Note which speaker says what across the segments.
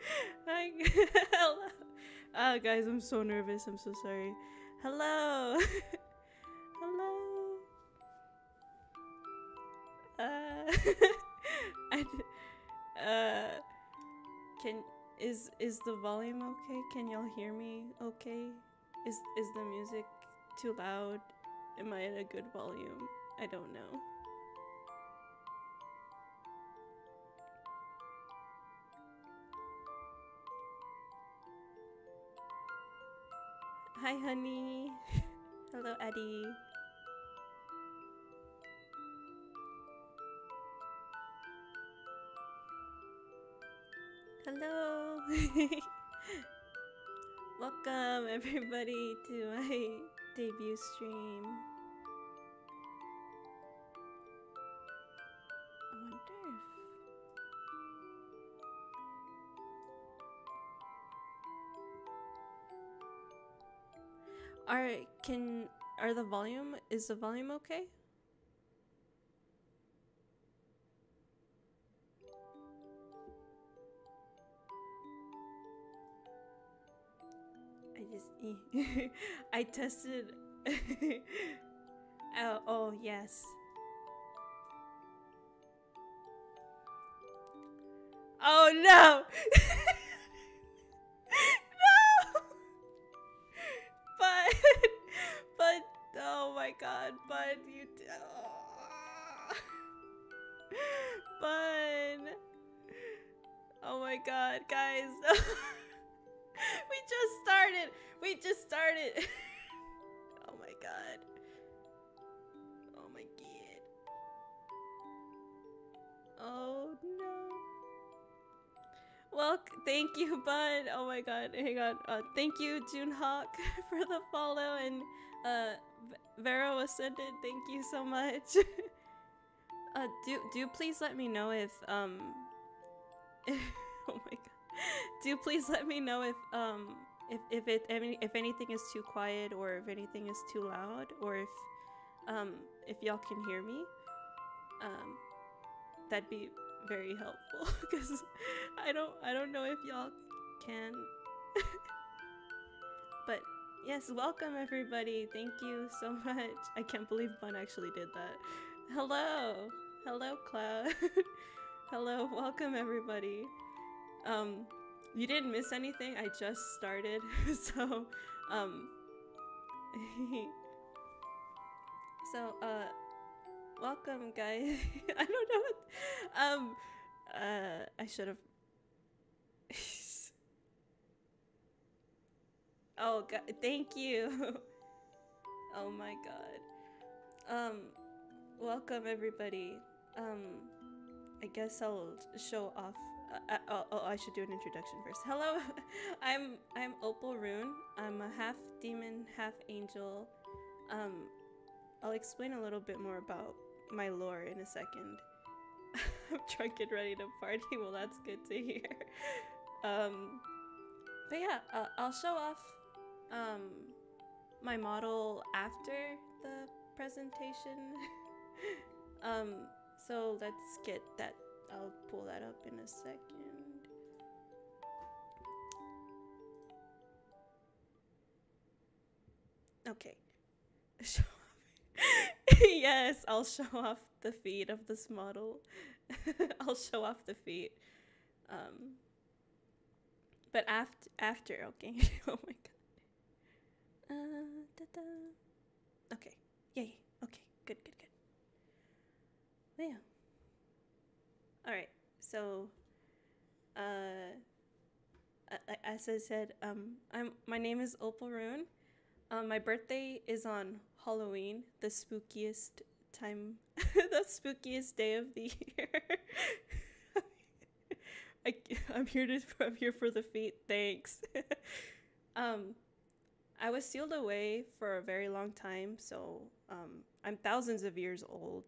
Speaker 1: Hi. Hello. Uh, guys, I'm so nervous. I'm so sorry. Hello. Hello. Uh, I uh, can is is the volume okay? Can y'all hear me? Okay. Is is the music too loud? Am I at a good volume? I don't know. Hi, honey. Hello, Eddie. Hello. Welcome, everybody, to my debut stream. Are can are the volume is the volume okay? I just I tested oh, oh yes. Oh no! my god, but you. d- Oh. Bun. Oh my god, guys. we just started. We just started. oh my god. Oh my god. Oh no. Well, thank you, Bud. Oh my god, hang on. Uh, thank you, Junehawk, for the follow, and uh, Vero Ascended. Thank you so much. uh, do do please let me know if um. oh my god. Do please let me know if um if if it any if anything is too quiet or if anything is too loud or if um if y'all can hear me. Um, that'd be very helpful because I don't I don't know if y'all can. but yes, welcome everybody. Thank you so much. I can't believe Bun actually did that. Hello. Hello Cloud. Hello, welcome everybody. Um you didn't miss anything. I just started. so um So uh welcome guys. I don't know what um uh I should have Oh god, thank you. oh my god. Um welcome everybody. Um I guess I'll show off uh, uh, oh, oh, I should do an introduction first. Hello, I'm I'm Opal Rune. I'm a half demon, half angel. Um, I'll explain a little bit more about my lore in a second. I'm drunk and ready to party. Well, that's good to hear. Um, but yeah, uh, I'll show off um, my model after the presentation. um, so let's get that. I'll pull that up in a second. Okay. Show yes, I'll show off the feet of this model. I'll show off the feet. Um, but after, after, okay. oh my god. Uh, da-da. Okay. Yay. Okay. Good. Good. Good. Yeah. All right. So, uh, as I said, um, I'm my name is Opal Rune. Um, my birthday is on Halloween, the spookiest time, the spookiest day of the year. I, I'm here to I'm here for the feet. Thanks. um, I was sealed away for a very long time, so um, I'm thousands of years old.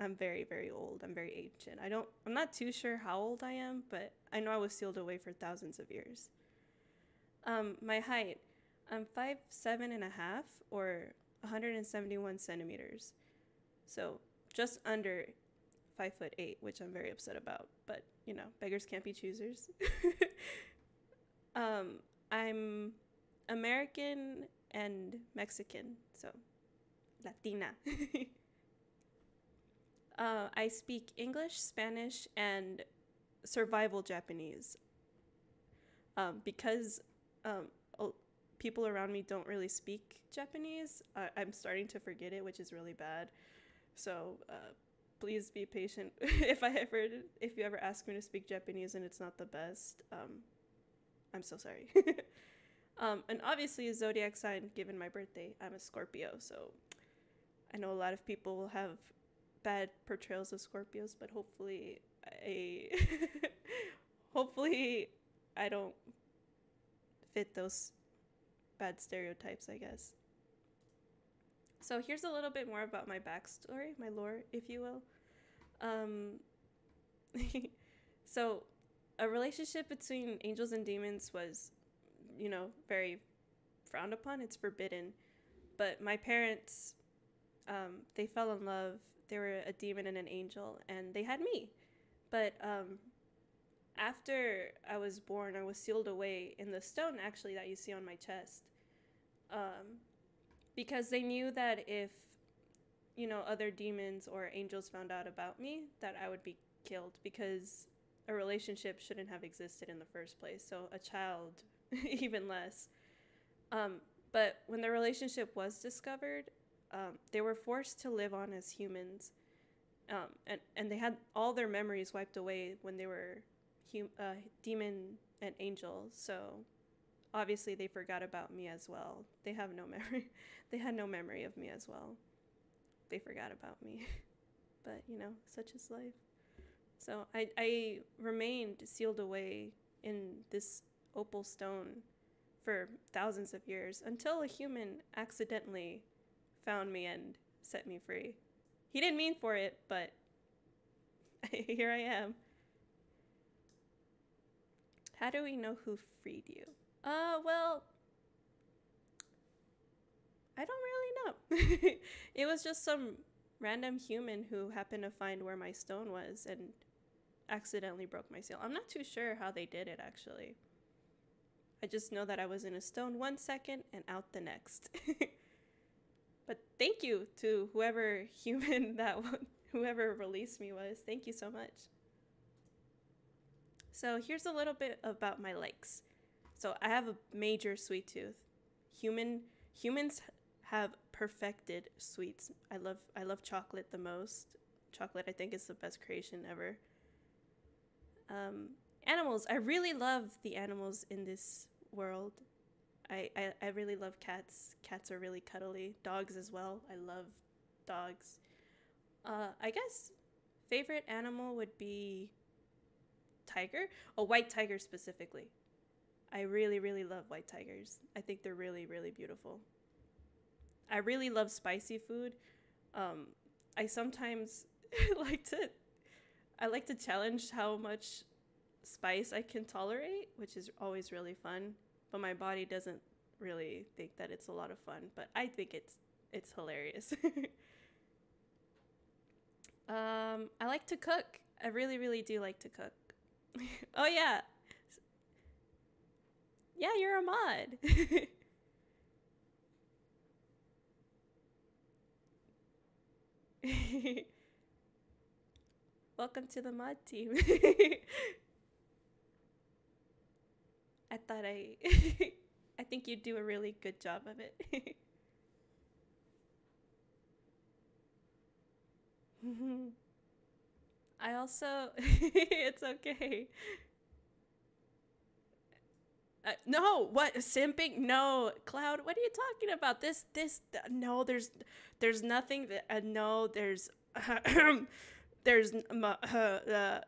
Speaker 1: I'm very very old. I'm very ancient. I don't. I'm not too sure how old I am, but I know I was sealed away for thousands of years. Um, my height. I'm five seven and a half, or 171 centimeters. So just under five foot eight, which I'm very upset about. But you know, beggars can't be choosers. um, I'm American and Mexican, so Latina. uh, I speak English, Spanish, and survival Japanese. Um, because um, people around me don't really speak Japanese, I- I'm starting to forget it, which is really bad. So uh, please be patient if I ever if you ever ask me to speak Japanese and it's not the best. Um, I'm so sorry. um, and obviously, a zodiac sign given my birthday, I'm a Scorpio, so I know a lot of people will have bad portrayals of Scorpios, but hopefully, I hopefully I don't fit those bad stereotypes, I guess. So here's a little bit more about my backstory, my lore, if you will. Um, so a relationship between angels and demons was, you know, very frowned upon. It's forbidden. But my parents, um, they fell in love. They were a demon and an angel, and they had me. But um, after I was born, I was sealed away in the stone, actually, that you see on my chest. Um, because they knew that if you know other demons or angels found out about me that i would be killed because a relationship shouldn't have existed in the first place. So a child, even less. Um, but when the relationship was discovered, um, they were forced to live on as humans. Um, and, and they had all their memories wiped away when they were hum- uh, demon and angel. So obviously they forgot about me as well. They have no memory. they had no memory of me as well. They forgot about me. but, you know, such is life. So I, I remained sealed away in this opal stone for thousands of years until a human accidentally found me and set me free. He didn't mean for it, but here I am. How do we know who freed you? Uh, well, I don't really know. it was just some random human who happened to find where my stone was and accidentally broke my seal. I'm not too sure how they did it actually. I just know that I was in a stone one second and out the next. but thank you to whoever human that whoever released me was. Thank you so much. So here's a little bit about my likes. So I have a major sweet tooth. Human humans have perfected sweets. I love I love chocolate the most. Chocolate I think is the best creation ever. Um, animals. I really love the animals in this world. I, I, I really love cats. Cats are really cuddly. Dogs as well. I love dogs. Uh, I guess favorite animal would be tiger. A white tiger specifically. I really, really love white tigers. I think they're really, really beautiful. I really love spicy food. Um, I sometimes like to I like to challenge how much spice I can tolerate, which is always really fun. But my body doesn't really think that it's a lot of fun, but I think it's it's hilarious. um, I like to cook. I really, really do like to cook. oh yeah. Yeah, you're a mod. Welcome to the mod team. I thought I I think you'd do a really good job of it. I also it's okay. Uh, no, what simping? No, Cloud. What are you talking about? This, this. Uh, no, there's, there's nothing. That, uh, no, there's, there's, uh,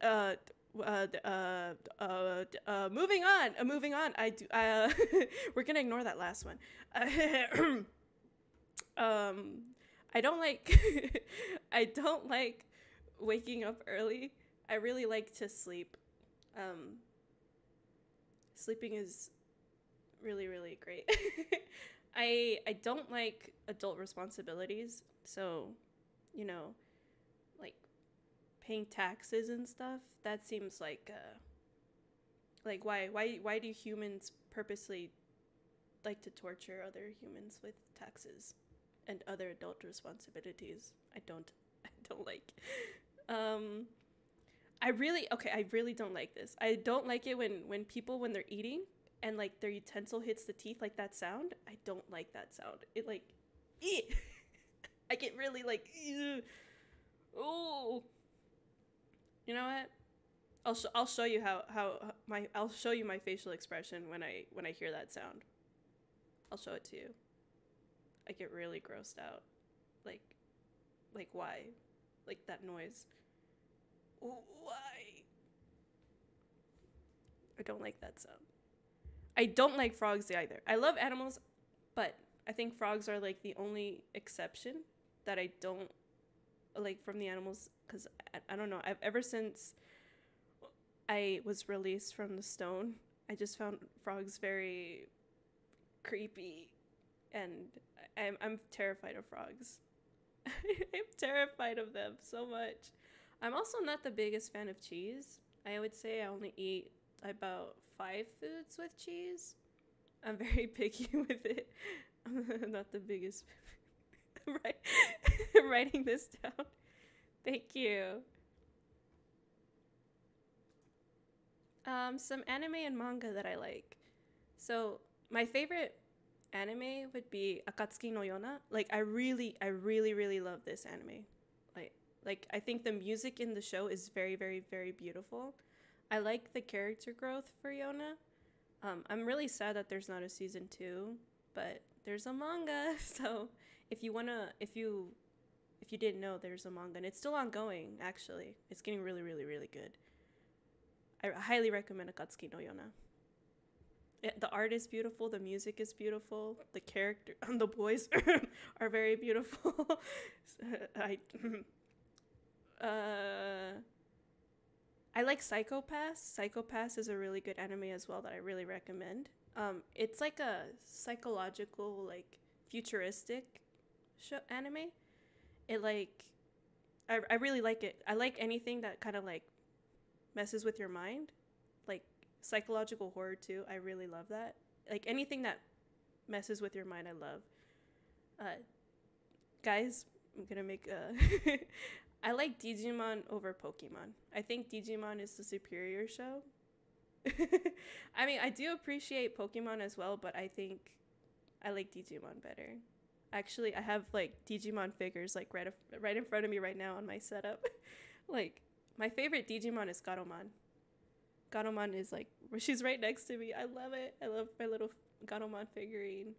Speaker 1: uh, uh, uh, uh, uh, moving on, uh, moving on. I do. Uh, we're gonna ignore that last one. um, I don't like. I don't like waking up early. I really like to sleep. Um, sleeping is really, really great. I I don't like adult responsibilities, so you know, paying taxes and stuff, that seems like uh like why why why do humans purposely like to torture other humans with taxes and other adult responsibilities? I don't I don't like. Um I really okay, I really don't like this. I don't like it when when people when they're eating and like their utensil hits the teeth like that sound. I don't like that sound. It like I get really like oh you know what? I'll sh- I'll show you how how my I'll show you my facial expression when I when I hear that sound. I'll show it to you. I get really grossed out. Like like why? Like that noise. Why? I don't like that sound. I don't like frogs either. I love animals, but I think frogs are like the only exception that I don't like from the animals because I, I, don't know I've ever since I was released from the stone I just found frogs very creepy and I'm, I'm terrified of frogs. I'm terrified of them so much. I'm also not the biggest fan of cheese. I would say I only eat about five foods with cheese. I'm very picky with it. I'm not the biggest right writing this down. Thank you. Um, some anime and manga that I like. So my favorite anime would be Akatsuki no Yona. Like I really, I really, really love this anime. Like, like I think the music in the show is very, very, very beautiful. I like the character growth for Yona. Um, I'm really sad that there's not a season two, but there's a manga. So if you wanna, if you, if you didn't know, there's a manga, and it's still ongoing. Actually, it's getting really, really, really good. I highly recommend Akatsuki no Yona. It, the art is beautiful, the music is beautiful, the character, um, the boys are very beautiful. I, uh, I like Psycho-Pass. Psycho-Pass is a really good anime as well that I really recommend. Um, it's like a psychological, like futuristic show anime. It like, I I really like it. I like anything that kind of like messes with your mind, like psychological horror too. I really love that. Like anything that messes with your mind, I love. Uh, guys, I'm gonna make a. I like Digimon over Pokemon. I think Digimon is the superior show. I mean, I do appreciate Pokemon as well, but I think I like Digimon better. Actually, I have like Digimon figures like right right in front of me right now on my setup. like my favorite Digimon is Gatomon. Gatomon is like she's right next to me. I love it. I love my little Gatomon figurine.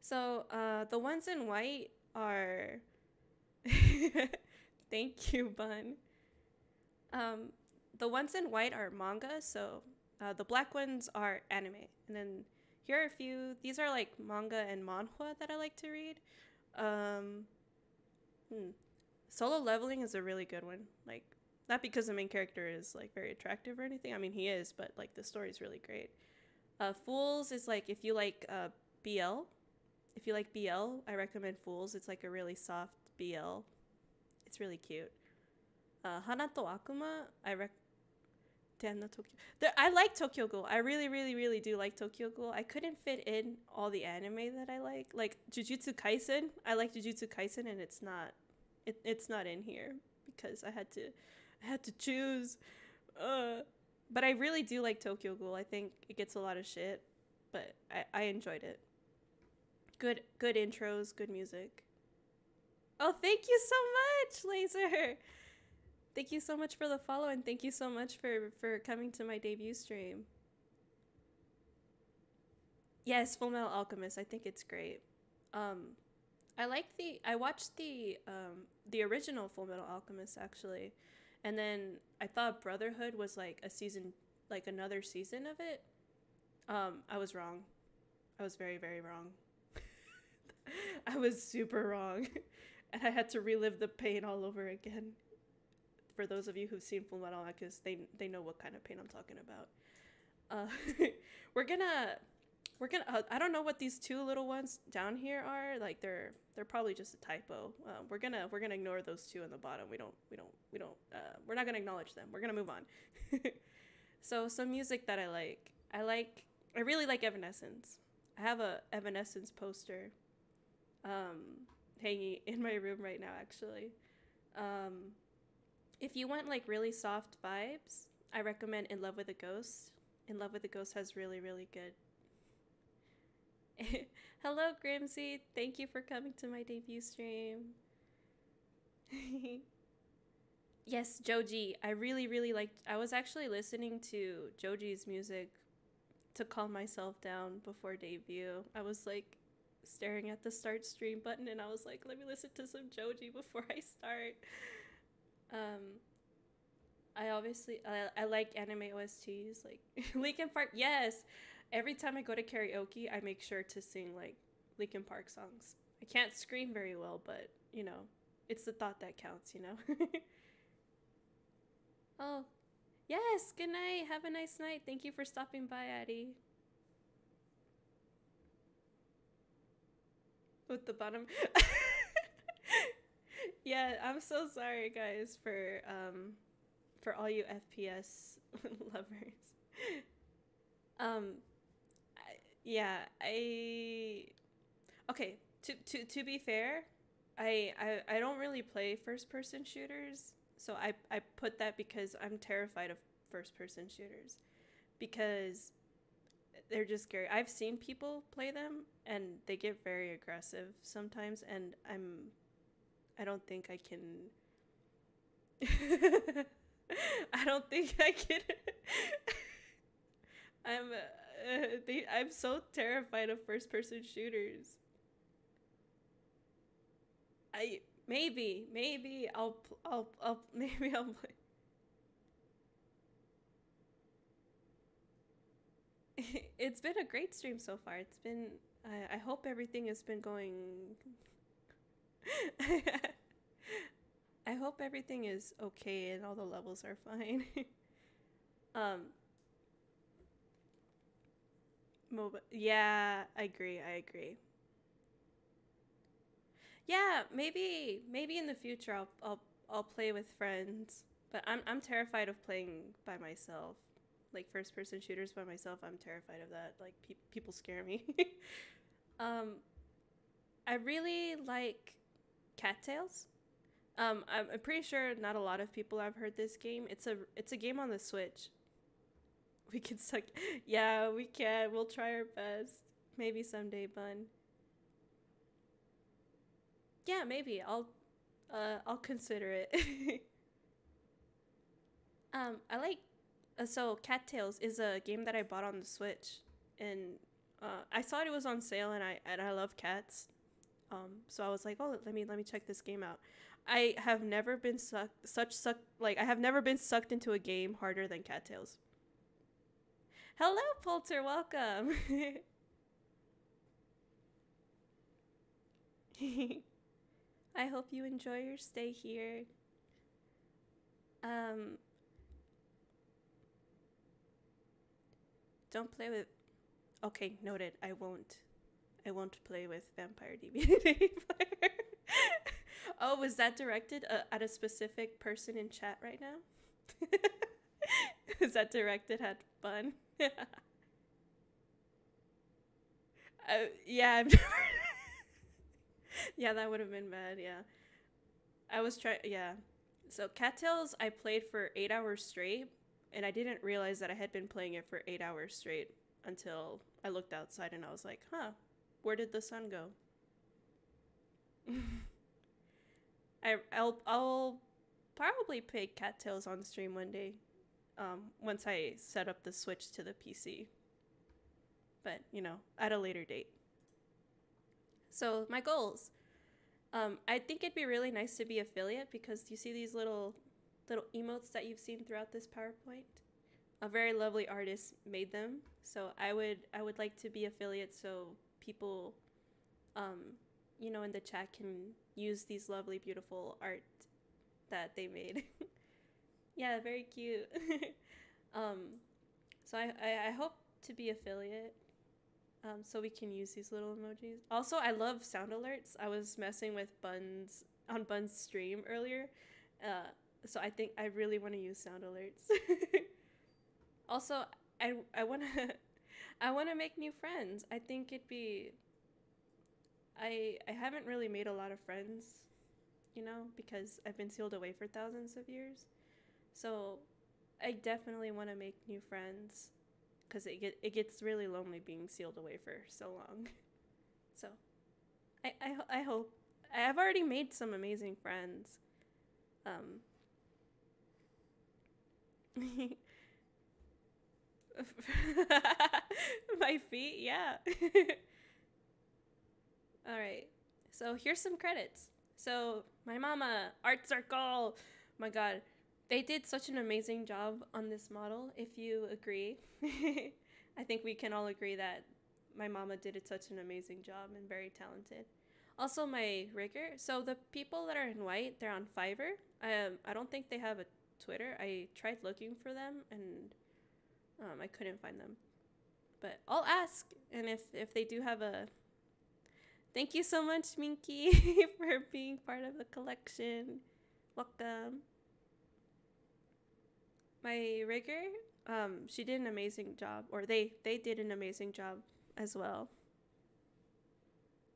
Speaker 1: So uh, the ones in white are. Thank you, Bun. Um, the ones in white are manga, so uh, the black ones are anime, and then here are a few. These are like manga and manhwa that I like to read. Um, hmm. Solo leveling is a really good one. Like, not because the main character is like very attractive or anything. I mean, he is, but like the story is really great. Uh, Fools is like if you like uh, BL, if you like BL, I recommend Fools. It's like a really soft BL. It's really cute. Uh, Hana to Akuma, I rec. Damn, the Tokyo. There, I like Tokyo Ghoul. I really, really, really do like Tokyo Ghoul. I couldn't fit in all the anime that I like. Like Jujutsu Kaisen. I like Jujutsu Kaisen, and it's not it, it's not in here because I had to I had to choose. Uh, but I really do like Tokyo Ghoul. I think it gets a lot of shit, but I, I enjoyed it. Good good intros, good music. Oh, thank you so much, Laser. Thank you so much for the follow and thank you so much for for coming to my debut stream. Yes, Full Metal Alchemist. I think it's great. Um, I like the I watched the um the original Full Metal Alchemist actually. And then I thought Brotherhood was like a season like another season of it. Um I was wrong. I was very very wrong. I was super wrong. and I had to relive the pain all over again. For those of you who've seen Full Metal Alchemist, they they know what kind of pain I'm talking about. Uh, we're gonna we're gonna. Uh, I don't know what these two little ones down here are. Like they're they're probably just a typo. Uh, we're gonna we're gonna ignore those two in the bottom. We don't we don't we don't. Uh, we're not gonna acknowledge them. We're gonna move on. so some music that I like. I like. I really like Evanescence. I have a Evanescence poster, um, hanging in my room right now. Actually, um, if you want like really soft vibes, I recommend In Love with a Ghost. In Love with a Ghost has really really good Hello, Grimsy. Thank you for coming to my debut stream. yes, Joji. I really, really liked. I was actually listening to Joji's music to calm myself down before debut. I was like staring at the start stream button and I was like, let me listen to some Joji before I start. Um, I obviously I, I like anime OSTs like Linkin Park. Yes, every time I go to karaoke, I make sure to sing like Linkin Park songs. I can't scream very well, but you know, it's the thought that counts, you know. oh, yes. Good night. Have a nice night. Thank you for stopping by, Addie. With the bottom. yeah, I'm so sorry, guys, for um, for all you FPS lovers. Um, yeah, I okay. To to to be fair, I I, I don't really play first person shooters, so I I put that because I'm terrified of first person shooters because they're just scary. I've seen people play them and they get very aggressive sometimes and I'm I don't think I can I don't think I can I'm uh, they, I'm so terrified of first person shooters. I maybe maybe I'll I'll I'll maybe I'll play. it's been a great stream so far. It's been I, I hope everything has been going I hope everything is okay and all the levels are fine. um mobile yeah, I agree. I agree. Yeah, maybe maybe in the future I'll I'll I'll play with friends, but I'm I'm terrified of playing by myself. Like first person shooters by myself, I'm terrified of that. Like pe- people scare me. um I really like Cattails. Um I'm, pretty sure not a lot of people have heard this game. It's a it's a game on the Switch. We can suck. Yeah, we can. We'll try our best. Maybe someday, Bun yeah, maybe I'll uh I'll consider it. um, I like uh, so Cattails is a game that I bought on the Switch, and uh, I thought it was on sale, and I and I love cats. Um, so I was like, oh, let me let me check this game out. I have never been sucked such suck like I have never been sucked into a game harder than Cattails. Hello, Polter, welcome. I hope you enjoy your stay here. Um, don't play with. Okay, noted. I won't. I won't play with Vampire DBD player. oh, was that directed uh, at a specific person in chat right now? is that directed at Bun? uh, yeah, I've never yeah, that would have been bad. Yeah, I was trying. Yeah, so Cattails I played for eight hours straight, and I didn't realize that I had been playing it for eight hours straight until I looked outside and I was like, "Huh, where did the sun go?" I I'll I'll probably play Cattails on stream one day, um, once I set up the switch to the PC. But you know, at a later date. So my goals. Um, I think it'd be really nice to be affiliate because you see these little little emotes that you've seen throughout this PowerPoint. A very lovely artist made them. So I would I would like to be affiliate so people um, you know in the chat can use these lovely beautiful art that they made. yeah, very cute. um, so I, I, I hope to be affiliate um, so we can use these little emojis. Also, I love sound alerts. I was messing with Buns on Bun's stream earlier, uh, so I think I really want to use sound alerts. also, I I want to I want to make new friends. I think it'd be I I haven't really made a lot of friends, you know, because I've been sealed away for thousands of years. So, I definitely want to make new friends because it get it gets really lonely being sealed away for so long. So, I I I hope I've already made some amazing friends. Um. My feet, yeah. All right. So here's some credits. So my mama, Art Circle. My God, they did such an amazing job on this model, if you agree. I think we can all agree that my mama did it such an amazing job and very talented. Also, my rigger. So the people that are in white, they're on Fiverr. Um, I don't think they have a Twitter. I tried looking for them and um, I couldn't find them. But I'll ask, and if if they do have a, thank you so much, Minky, for being part of the collection. Welcome my rigger, um, she did an amazing job, or they they did an amazing job as well.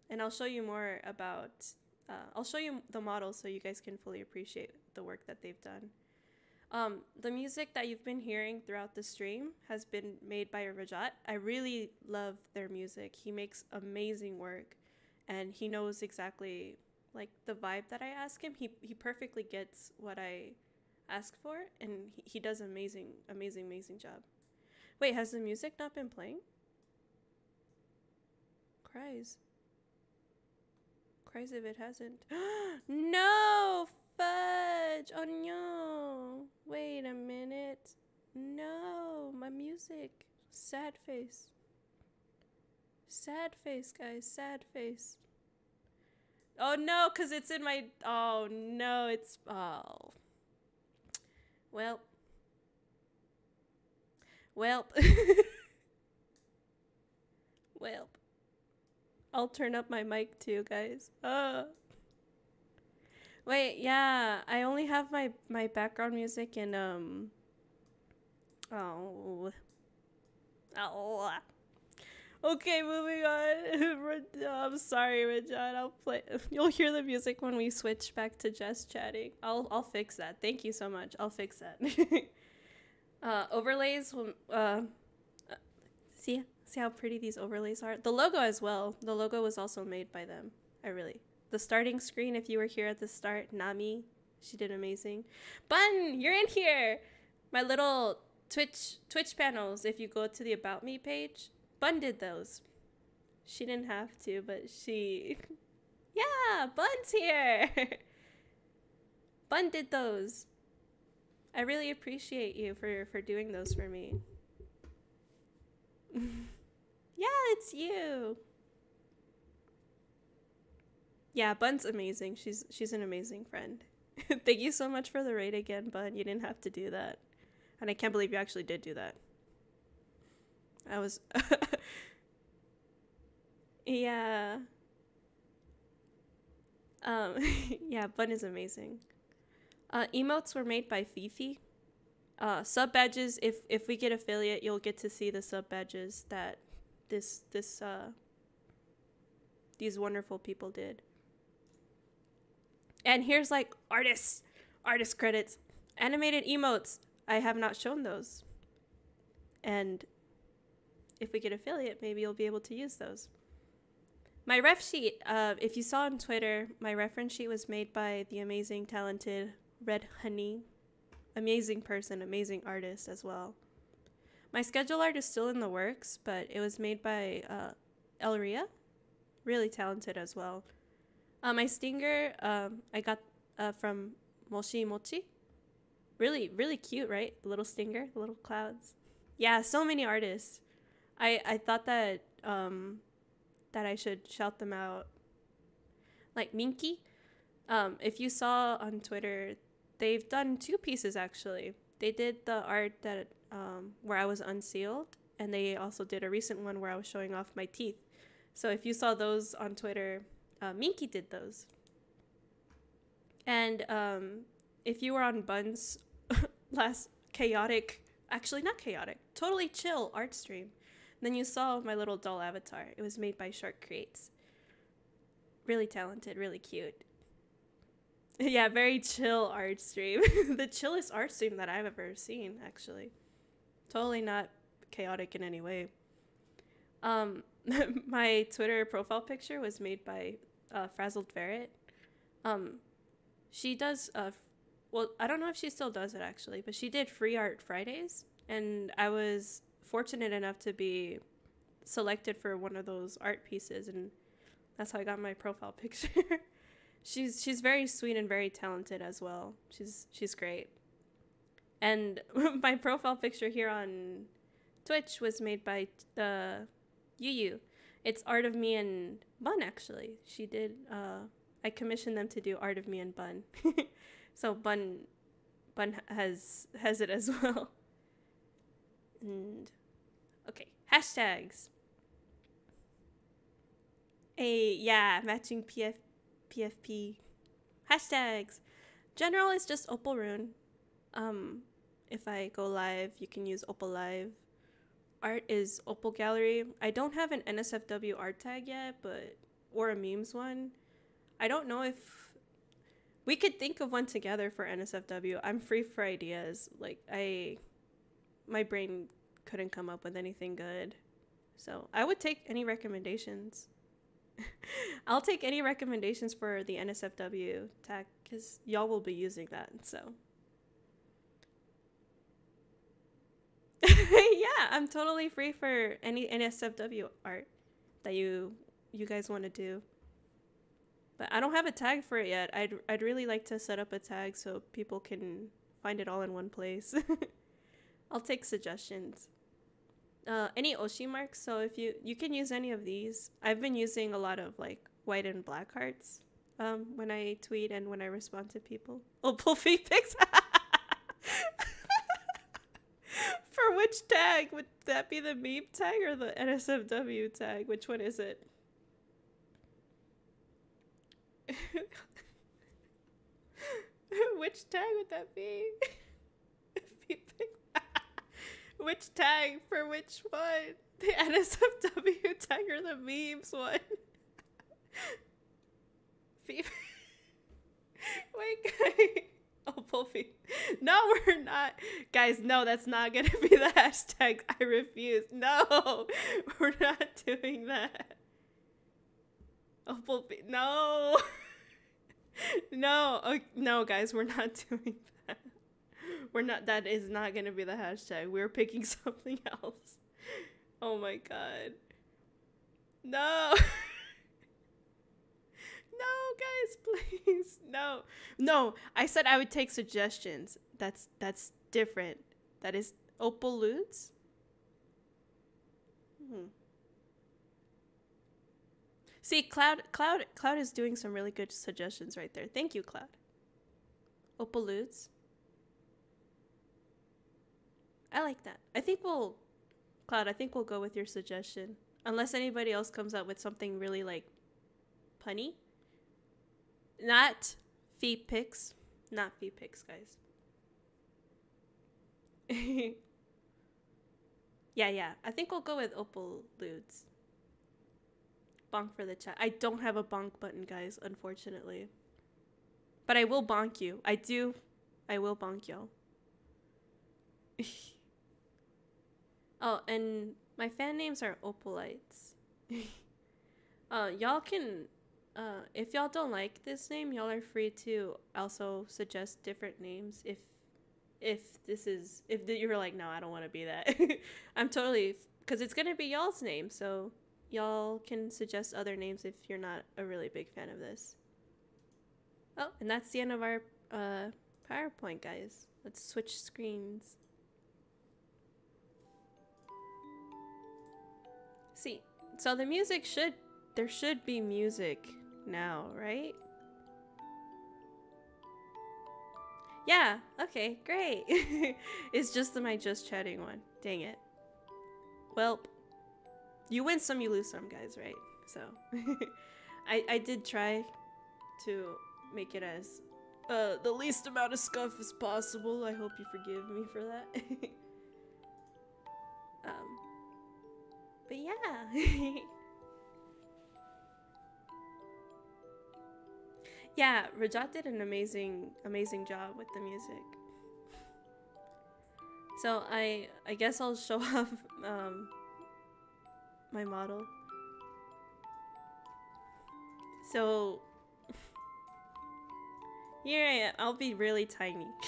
Speaker 1: And I'll show you more about. Uh, I'll show you the model so you guys can fully appreciate the work that they've done. Um, the music that you've been hearing throughout the stream has been made by Rajat. I really love their music. He makes amazing work, and he knows exactly like the vibe that I ask him. He he perfectly gets what I ask for, and he, he does amazing, amazing, amazing job. Wait, has the music not been playing? Cries. Cries if it hasn't. no! Fudge! Oh no! Wait a minute. No! My music. Sad face. Sad face, guys. Sad face. Oh no, because it's in my. Oh no, it's. Oh. Well. Welp. Welp. I'll turn up my mic too, guys. Uh. Wait, yeah, I only have my my background music in um. Oh. Oh. Okay, moving on. I'm sorry, Rajan. I'll play. You'll hear the music when we switch back to just chatting. I'll I'll fix that. Thank you so much. I'll fix that. uh, overlays. Uh, see see how pretty these overlays are. The logo as well. The logo was also made by them. I really the starting screen, if you were here at the start, Nami, she did amazing. Bun, you're in here. My little Twitch Twitch panels, if you go to the About Me page, Bun did those. She didn't have to, but she... yeah, Bun's here. Bun did those. I really appreciate you for, for doing those for me. yeah, it's you. Yeah, Bun's amazing. She's she's an amazing friend. Thank you so much for the raid again, Bun. You didn't have to do that. And I can't believe you actually did do that. I was Yeah. Um yeah, Bun is amazing. Uh emotes were made by Fifi. Uh sub badges if if we get affiliate, you'll get to see the sub badges that this this uh these wonderful people did. And here's like artists, artist credits, animated emotes. I have not shown those. And if we get affiliate, maybe you'll be able to use those. My ref sheet, uh, if you saw on Twitter, my reference sheet was made by the amazing, talented Red Honey. Amazing person, amazing artist as well. My schedule art is still in the works, but it was made by uh, Elria. Really talented as well. Uh, my stinger, um, I got uh, from Moshi Mochi. Really, really cute, right? The little stinger, the little clouds. Yeah, so many artists. I I thought that um, that I should shout them out. Like Minky, um, if you saw on Twitter, they've done two pieces actually. They did the art that um, where I was unsealed, and they also did a recent one where I was showing off my teeth. So if you saw those on Twitter, uh, Minky did those. And um, if you were on Bun's last chaotic, actually not chaotic, totally chill art stream, then you saw my little doll avatar. It was made by Shark Creates. Really talented, really cute. yeah, very chill art stream. the chillest art stream that I've ever seen, actually. Totally not chaotic in any way. Um, my Twitter profile picture was made by uh, Frazzled Ferret. Um, she does. Uh, f- well, I don't know if she still does it actually, but she did Free Art Fridays, and I was fortunate enough to be selected for one of those art pieces, and that's how I got my profile picture. she's she's very sweet and very talented as well. She's she's great. And my profile picture here on Twitch was made by the uh, Yu It's art of me and Bun actually. She did. Uh, I commissioned them to do art of me and Bun. so Bun, Bun has has it as well. And okay, hashtags. A yeah, matching PF, PFP. Hashtags. General is just Opal Rune. Um, if I go live, you can use Opal Live art is Opal Gallery. I don't have an NSFW art tag yet, but or a memes one. I don't know if we could think of one together for NSFW. I'm free for ideas. Like I my brain couldn't come up with anything good. So, I would take any recommendations. I'll take any recommendations for the NSFW tag cuz y'all will be using that. So, yeah, I'm totally free for any NSFW art that you you guys want to do. But I don't have a tag for it yet. I'd I'd really like to set up a tag so people can find it all in one place. I'll take suggestions. Uh, any Oshi marks. So if you you can use any of these. I've been using a lot of like white and black hearts um, when I tweet and when I respond to people. Oh, pull feet pics. For which tag would that be the meme tag or the NSFW tag? Which one is it? Which tag would that be? which tag for which one? The NSFW tag or the memes one? Wait, guys. Oh, Puffy. No, we're not. Guys, no, that's not going to be the hashtag. I refuse. No, we're not doing that. Oh, Puffy. No. no. Oh, no, guys, we're not doing that. We're not. That is not going to be the hashtag. We're picking something else. Oh my god. No. No, guys, please. No. No, I said I would take suggestions. That's that's different. That is Opal Ludes? Hmm. See, Cloud Cloud Cloud is doing some really good suggestions right there. Thank you, Cloud. Opal Ludes. I like that. I think we'll Cloud, I think we'll go with your suggestion. Unless anybody else comes up with something really like punny. Not feet pics. Not feet pics, guys. yeah, yeah. I think we'll go with Opal Ludes. Bonk for the chat. I don't have a bonk button, guys, unfortunately. But I will bonk you. I do. I will bonk y'all. oh, and my fan names are Opalites. uh, y'all can uh, if y'all don't like this name, y'all are free to also suggest different names. If if this is if you're like, no, I don't want to be that. I'm totally because it's gonna be y'all's name, so y'all can suggest other names if you're not a really big fan of this. Oh, and that's the end of our uh, PowerPoint, guys. Let's switch screens. See, so the music should there should be music now, right? Yeah, okay, great. it's just the my just chatting one. Dang it. Well, you win some, you lose some, guys, right? So, I, I did try to make it as uh, the least amount of scuff as possible. I hope you forgive me for that. um, but yeah. Yeah, Rajat did an amazing, amazing job with the music. So I, I guess I'll show off um, my model. So here I am. I'll be really tiny.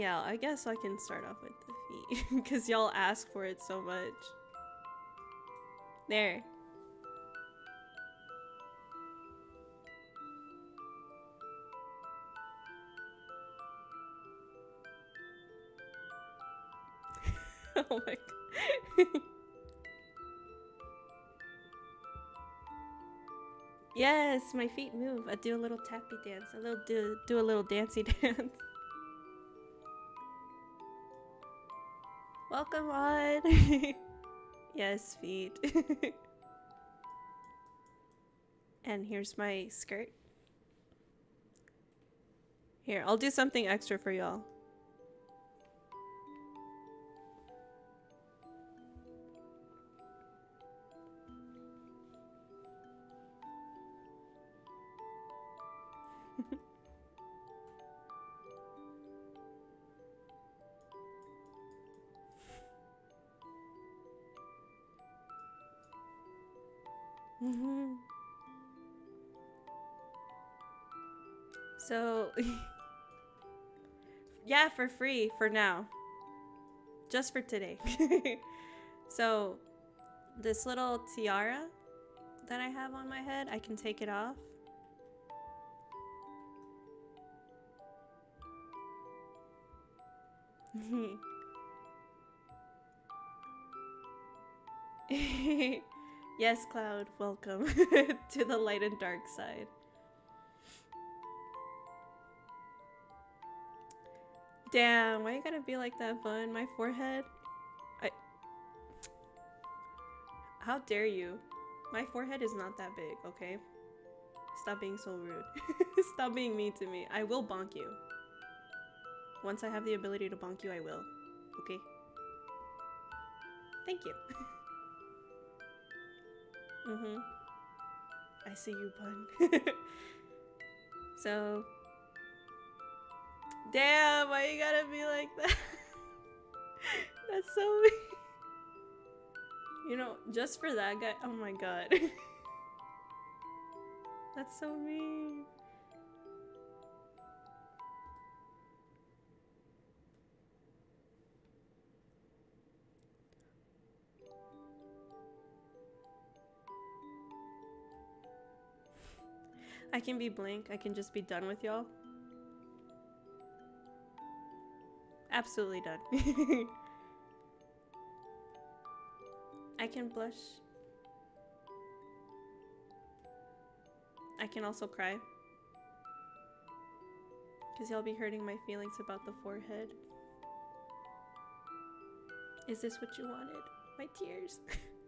Speaker 1: Yeah, I guess I can start off with the feet because y'all ask for it so much. There. oh my god. yes, my feet move. I do a little tappy dance. A little do do a little dancey dance. Welcome on. yes, feet. and here's my skirt. Here, I'll do something extra for y'all. Mm-hmm. So, yeah, for free for now. Just for today. so, this little tiara that I have on my head, I can take it off. yes, Cloud, welcome to the light and dark side. Damn, why you gotta be like that, Bun? My forehead? I. How dare you? My forehead is not that big, okay? Stop being so rude. Stop being mean to me. I will bonk you. Once I have the ability to bonk you, I will. Okay? Thank you. mm-hmm. I see you, Bun. so, Damn, why you gotta be like that? That's so mean. You know, just for that guy. Oh my god. That's so mean. I can be blank. I can just be done with y'all. Absolutely done. I can blush. I can also cry. Because y'all be hurting my feelings about the forehead. Is this what you wanted? My tears?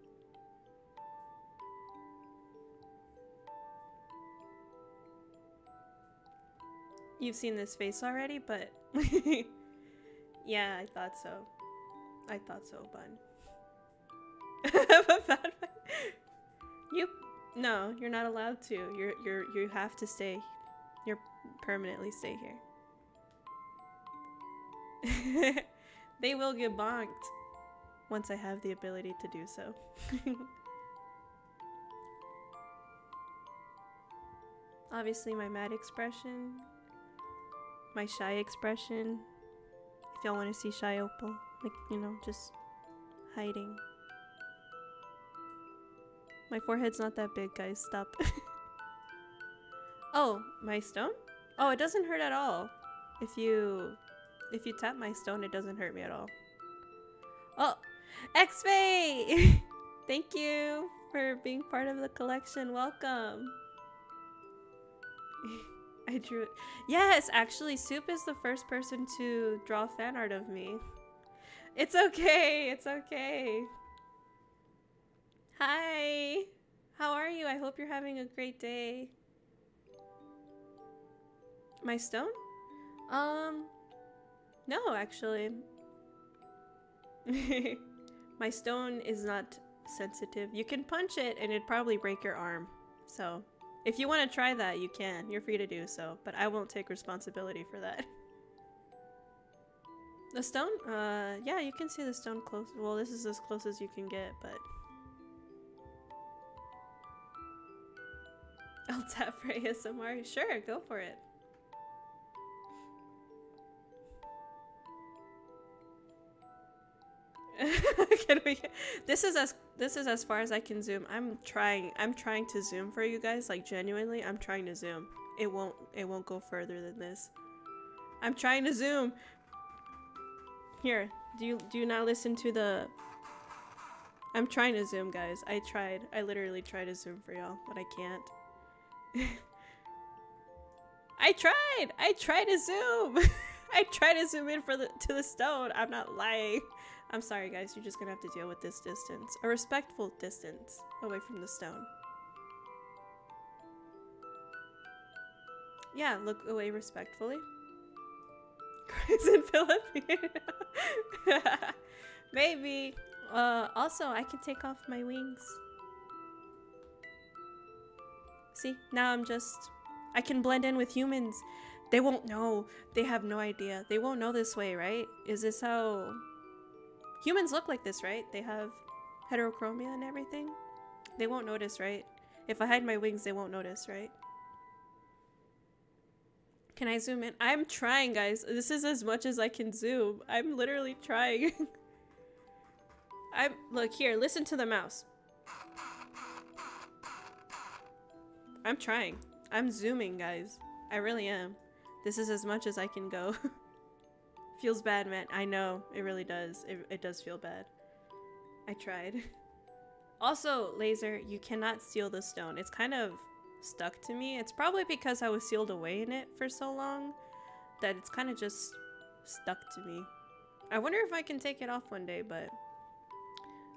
Speaker 1: You've seen this face already, but Yeah, I thought so. I thought so, bun. you no, you're not allowed to. You're you're you have to stay. You're permanently stay here. they will get bonked once I have the ability to do so. Obviously my mad expression, my shy expression, if y'all want to see Shy Opal. Like, you know, just hiding. My forehead's not that big, guys. Stop. oh, my stone? Oh, it doesn't hurt at all. If you if you tap my stone, it doesn't hurt me at all. Oh, X-Fay! Thank you for being part of the collection. Welcome. I drew it. Yes, actually, Soup is the first person to draw fan art of me. It's okay. It's okay. Hi. How are you? I hope you're having a great day. My stone? Um, no, actually. My stone is not sensitive. You can punch it and it'd probably break your arm. So, if you want to try that, you can. You're free to do so, but I won't take responsibility for that. The stone? Uh, yeah, you can see the stone close. Well, this is as close as you can get, but... I'll tap for ASMR. Sure, go for it. can we this is as this is as far as i can zoom. I'm trying i'm trying to zoom for you guys like genuinely i'm trying to zoom. It won't it won't go further than this. I'm trying to zoom. Here do you do you not listen to the i'm trying to zoom guys. I tried i literally tried to zoom for y'all but i can't. I tried i tried to zoom. I tried to zoom in for the to the stone. I'm not lying I'm sorry, guys. You're just gonna have to deal with this distance. A respectful distance away from the stone. Yeah, look away respectfully. Cries in Filipino. Maybe. Uh, also, I can take off my wings. See, now I'm just... I can blend in with humans. They won't know. They have no idea. They won't know this way, right? Is this how Humans look like this, right? They have heterochromia and everything. They won't notice, right? If I hide my wings, they won't notice, right? Can I zoom in? I'm trying, guys. This is as much as I can zoom. I'm literally trying. I'm look here, listen to the mouse. I'm trying. I'm zooming, guys. I really am. This is as much as I can go. Feels bad, man. I know. It really does. It, it does feel bad. I tried. Also, Laser, you cannot steal the stone. It's kind of stuck to me. It's probably because I was sealed away in it for so long that it's kind of just stuck to me. I wonder if I can take it off one day, but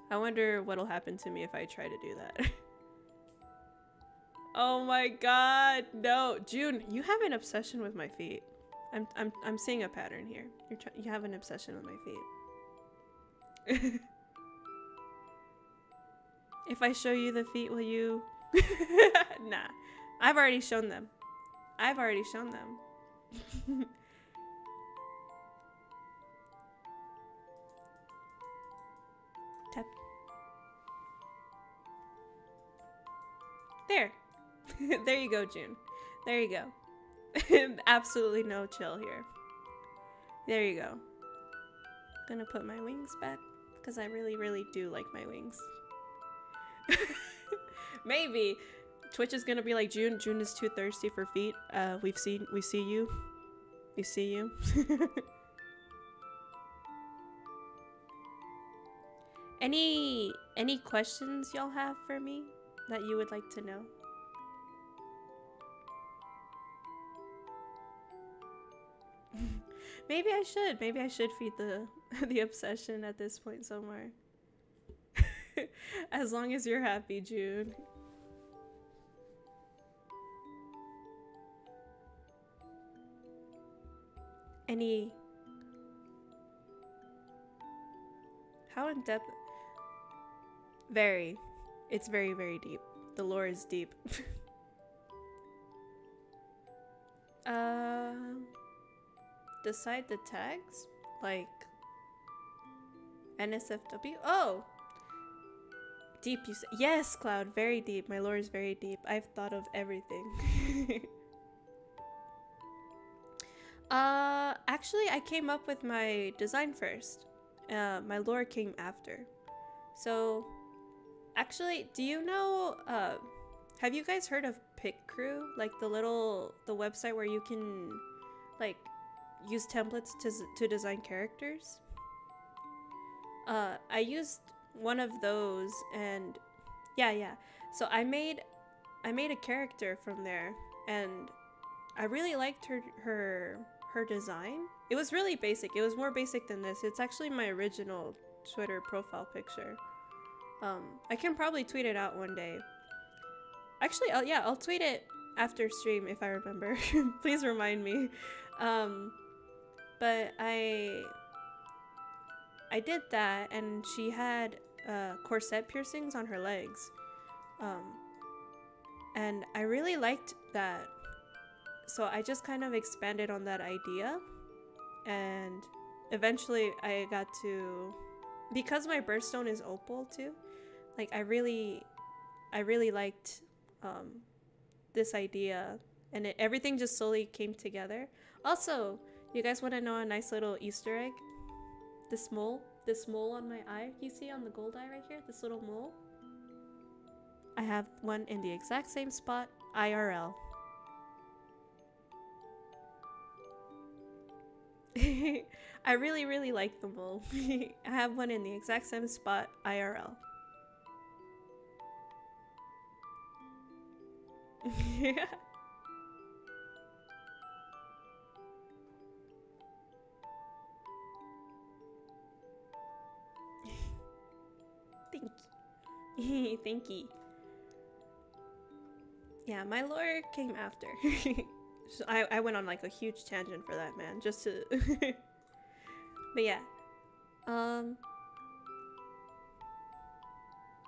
Speaker 1: I wonder what'll happen to me if I try to do that. oh my god, no. June, you have an obsession with my feet. I'm, I'm, I'm seeing a pattern here. You're you have an obsession with my feet. If I show you the feet, will you? nah. I've already shown them. I've already shown them. Tap. There. there you go, June. There you go. Absolutely no chill here. There you go. Gonna put my wings back because I really, really do like my wings. Maybe Twitch is gonna be like June. June is too thirsty for feet. Uh, we've seen. We see you. We see you. any any questions y'all have for me that you would like to know? Maybe I should. Maybe I should feed the the obsession at this point somewhere. as long as you're happy, June. Any. How in depth? Very. It's very, very deep. The lore is deep. uh. Decide the tags? Like. NSFW? Oh! Deep, you say? Yes, Cloud, very deep. My lore is very deep. I've thought of everything. uh, actually, I came up with my design first. Uh, my lore came after. So, actually, do you know, uh, have you guys heard of Picrew? Like the little, the website where you can, like, use templates to, to design characters? Uh, I used one of those and yeah, yeah. So I made I made a character from there and I really liked her her her design. It was really basic. It was more basic than this. It's actually my original Twitter profile picture. Um, I can probably tweet it out one day. Actually, I'll, yeah, I'll tweet it after stream if I remember. Please remind me. Um, but I I did that, and she had uh, corset piercings on her legs. Um, and I really liked that. So I just kind of expanded on that idea. And eventually I got to. Because my birthstone is opal too, like I really. I really liked um, this idea. And it, everything just slowly came together. Also, you guys want to know a nice little Easter egg? This mole? this mole on my eye you see on the gold eye right here this little mole I have one in the exact same spot IRL I really really like the mole I have one in the exact same spot IRL Thank you. Yeah, my lore came after. so I, I went on like a huge tangent for that, man. Just to... but yeah. Um...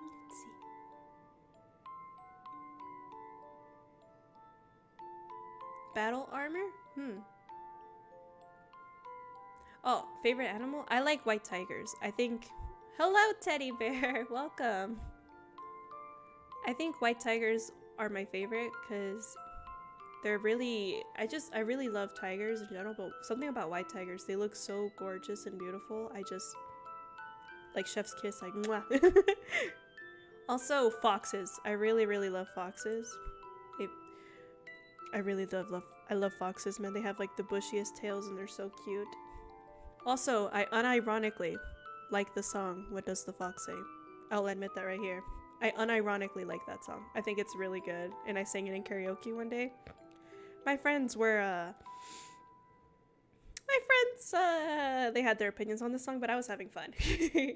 Speaker 1: Let's see. Battle armor? Hmm. Oh, favorite animal? I like white tigers. I think Hello, teddy bear. Welcome. I think white tigers are my favorite because they're really I just I really love tigers in general, but something about white tigers, they look so gorgeous and beautiful. I just like chef's kiss, like mwah. also foxes. I really, really love foxes. I really love love I love foxes, man. They have like the bushiest tails and they're so cute. Also, I unironically like the song What Does the Fox Say? I'll admit that right here. I unironically like that song. I think it's really good, and I sang it in karaoke one day. My friends were, uh, my friends, uh, they had their opinions on the song, but I was having fun.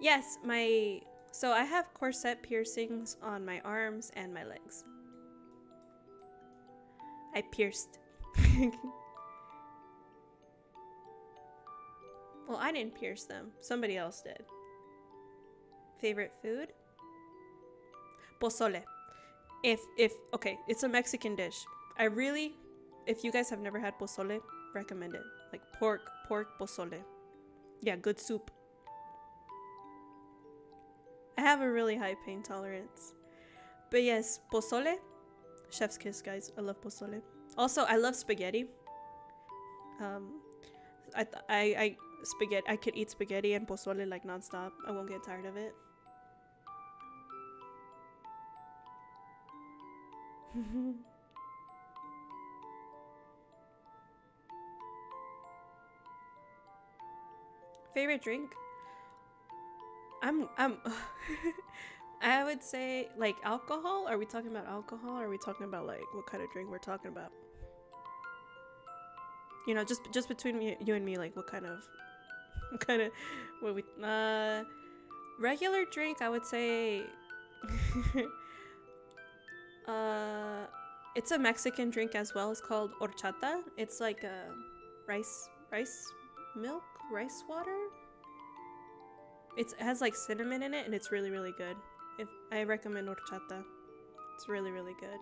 Speaker 1: yes, my, so I have corset piercings on my arms and my legs. I pierced. Well, I didn't pierce them. Somebody else did. Favorite food? Pozole. If if okay, it's a Mexican dish. I really if you guys have never had pozole, recommend it. Like pork, pork pozole. Yeah, good soup. I have a really high pain tolerance. But yes, pozole. Chef's kiss, guys. I love pozole. Also, I love spaghetti. Um, I, I, I spaghetti. I could eat spaghetti and pozole like nonstop. I won't get tired of it. Favorite drink? I'm I'm I would say like alcohol. Are we talking about alcohol? Are we talking about like what kind of drink we're talking about? You know, just just between me, you and me, like what kind of kind of what we uh regular drink i would say uh it's a mexican drink as well. It's called horchata. It's like a rice rice milk rice water. It's, it has like cinnamon in it and it's really really good. If i recommend horchata. It's really really good.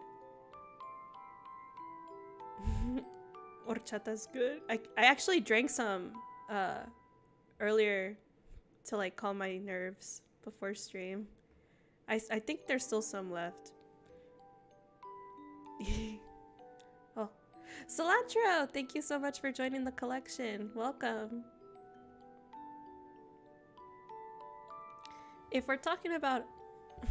Speaker 1: Horchata's good. I, I actually drank some uh earlier to like calm my nerves before stream. I, I think there's still some left. oh. Cilantro, thank you so much for joining the collection. Welcome. If we're talking about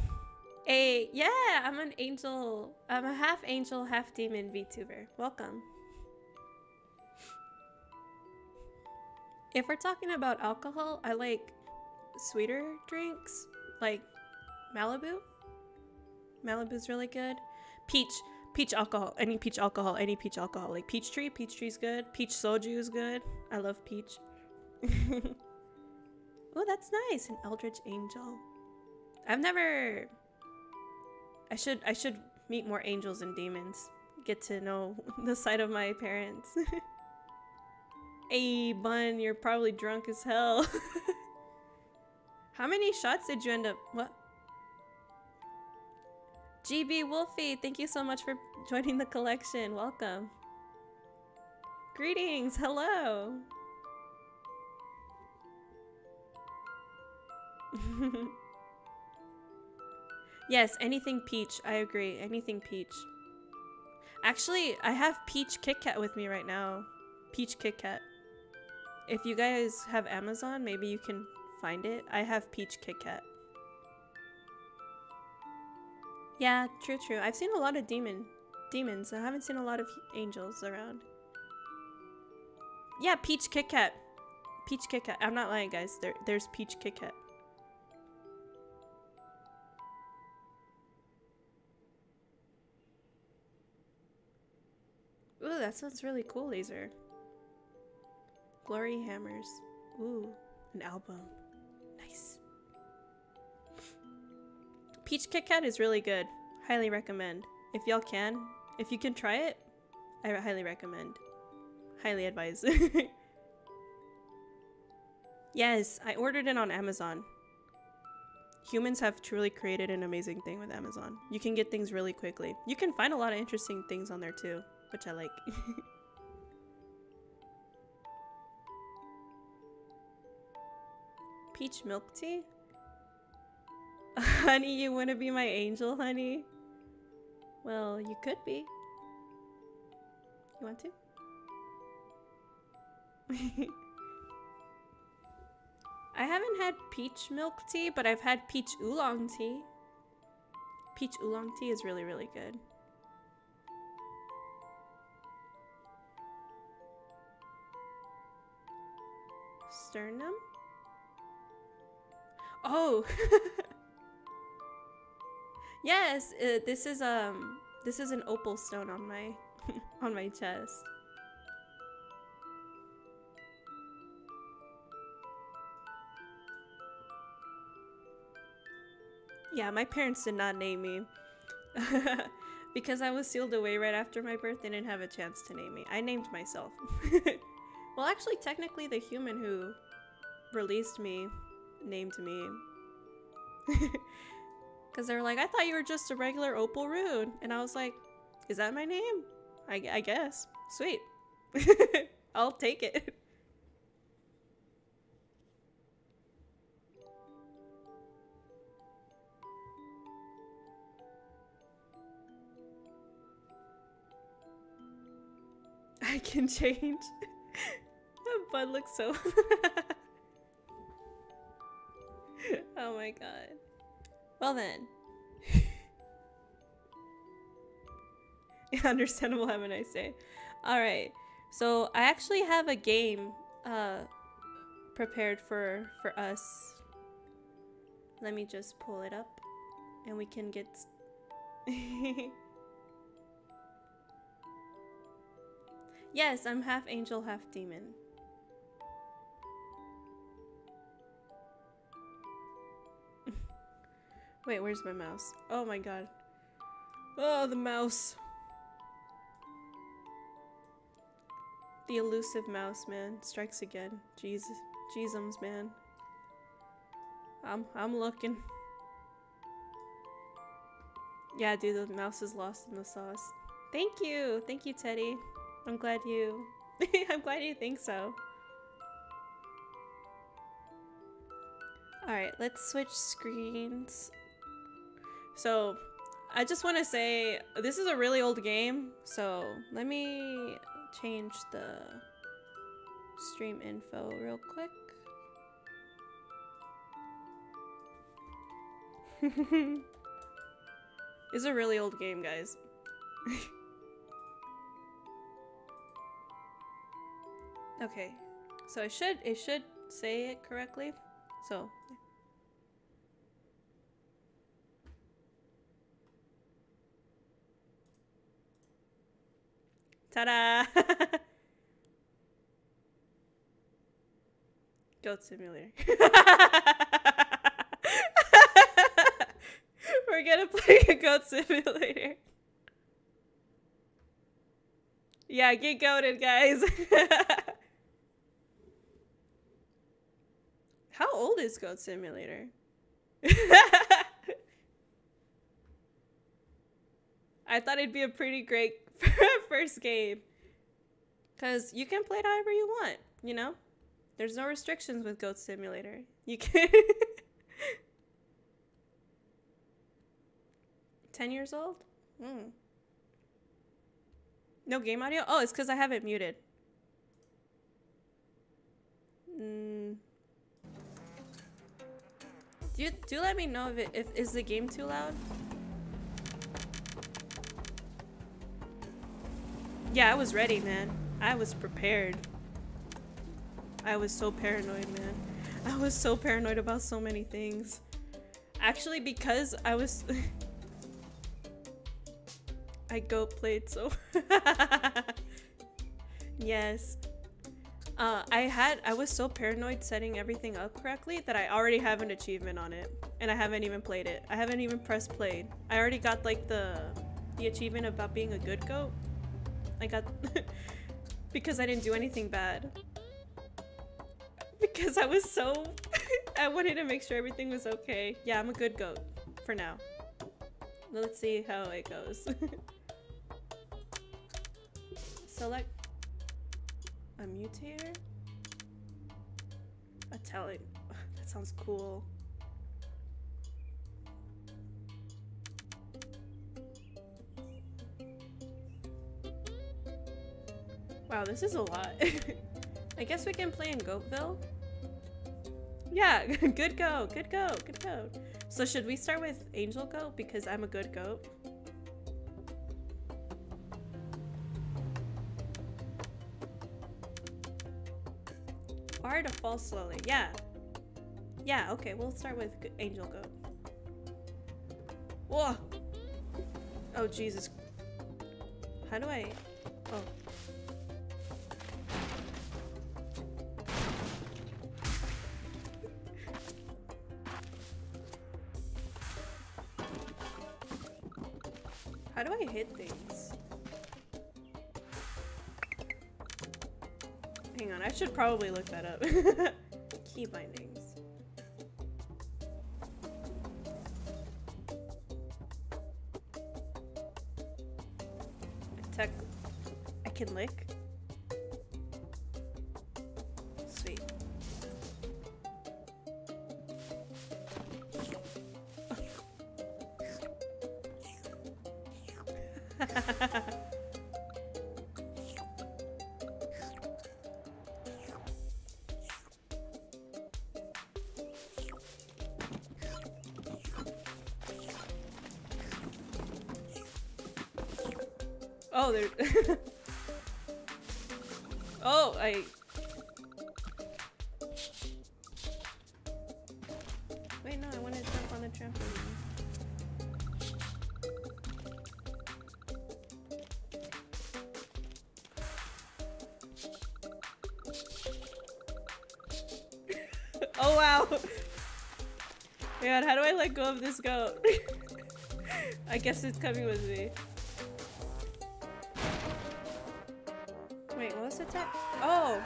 Speaker 1: a yeah, I'm an angel. I'm a half angel, half demon VTuber. Welcome. If we're talking about alcohol, I like sweeter drinks, like Malibu. Malibu's really good. Peach, peach alcohol, any peach alcohol, any peach alcohol. Like peach tree, peach tree's good. Peach soju is good. I love peach. oh, that's nice. An Eldritch Angel. I've never. I should I should meet more angels and demons. Get to know the side of my parents. Hey, Bun, you're probably drunk as hell. How many shots did you end up? What? GB Wolfie, thank you so much for joining the collection. Welcome. Greetings. Hello. yes, anything peach. I agree. Anything peach. Actually, I have peach Kit Kat with me right now. Peach Kit Kat. If you guys have Amazon, maybe you can find it. I have Peach Kit Kat. Yeah, true, true. I've seen a lot of demon demons. I haven't seen a lot of angels around. Yeah, Peach Kit Kat. Peach Kit Kat. I'm not lying, guys. There, there's Peach Kit Kat. Ooh, that sounds really cool, Laser. Glory Hammers. Ooh, an album. Nice. Peach Kit Kat is really good. Highly recommend. If y'all can, if you can try it, I highly recommend. Highly advise. yes, I ordered it on Amazon. Humans have truly created an amazing thing with Amazon. You can get things really quickly. You can find a lot of interesting things on there too, which I like. Peach milk tea? honey, you want to be my angel, honey? Well, you could be. You want to? I haven't had peach milk tea, but I've had peach oolong tea. Peach oolong tea is really, really good. Sternum? Oh! yes, uh, this is um this is an opal stone on my on my chest. Yeah, my parents did not name me. because I was sealed away right after my birth, they didn't have a chance to name me. I named myself. well, actually, technically, the human who released me named to me. Because they're like, I thought you were just a regular Opal Rune. And I was like, is that my name? I, I guess. Sweet. I'll take it. I can change. that bud looks so. oh my god. Well then. Understandable. Have a nice day. All right. So I actually have a game uh, prepared for for us. Let me just pull it up, and we can get. yes, I'm half angel, half demon. Wait, where's my mouse? Oh my god. Oh, the mouse. The elusive mouse, man, strikes again. Jesus, Jeezums, man. I'm, I'm looking. Yeah, dude, the mouse is lost in the sauce. Thank you, thank you, Teddy. I'm glad you. I'm glad you think so. Alright, let's switch screens. So, I just want to say this is a really old game, so let me change the stream info real quick. it's a really old game, guys. okay, so it should it should say it correctly. So Ta-da! Goat Simulator. We're gonna play a Goat Simulator. Yeah, get goaded, guys. How old is Goat Simulator? I thought it'd be a pretty great first game. Because you can play it however you want, you know? There's no restrictions with Goat Simulator. You can. 10 years old? Hmm. No game audio? Oh, it's because I have it muted. Mm. Do, you, do let me know if, it, if is the game too loud? Yeah, I was ready, man. I was prepared. I was so paranoid, man. I was so paranoid about so many things. Actually, because I was... I go played so... yes. Uh, I had... I was so paranoid setting everything up correctly that I already have an achievement on it. And I haven't even played it. I haven't even pressed played. I already got, like, the... The achievement about being a good goat. I got... because I didn't do anything bad. Because I was so... I wanted to make sure everything was okay. Yeah, I'm a good goat. For now. Let's see how it goes. Select a mutator? A talent. That sounds cool. Wow, this is a lot. I guess we can play in Goatville. Yeah, good go, good go, good go. So should we start with Angel Goat because I'm a good goat? R to fall slowly. Yeah. Yeah, okay, we'll start with Angel Goat. Whoa! Oh, Jesus. How do I... Oh. Should probably look that up. Key bindings. Of this goat? I guess it's coming with me. Wait, what was the tech? Oh!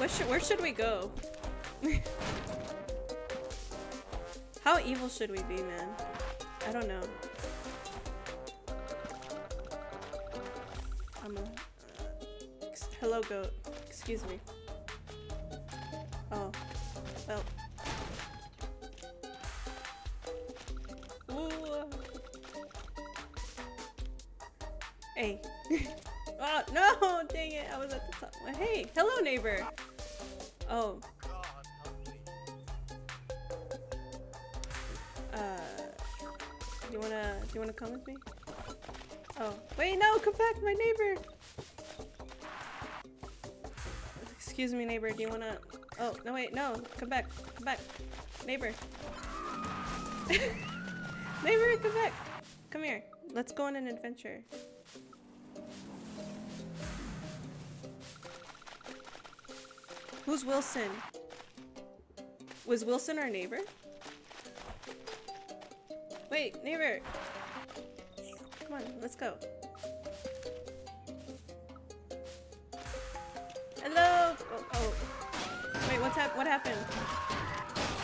Speaker 1: Oh. Should, where should we go? How evil should we be, man? I don't know. Excuse me. Oh. Well. Ooh. Hey. oh, no! Dang it. I was at the top. Hey. Hello, neighbor. Oh. Uh. Do you wanna, do you wanna come with me? Oh. Wait, no! Come back, my neighbor! Excuse me, neighbor. Do you wanna... Oh, no, wait, no. Come back. Come back. Neighbor. Neighbor, come back. Come here. Let's go on an adventure. Who's Wilson? Was Wilson our neighbor? Wait, neighbor. Come on, let's go. What happened?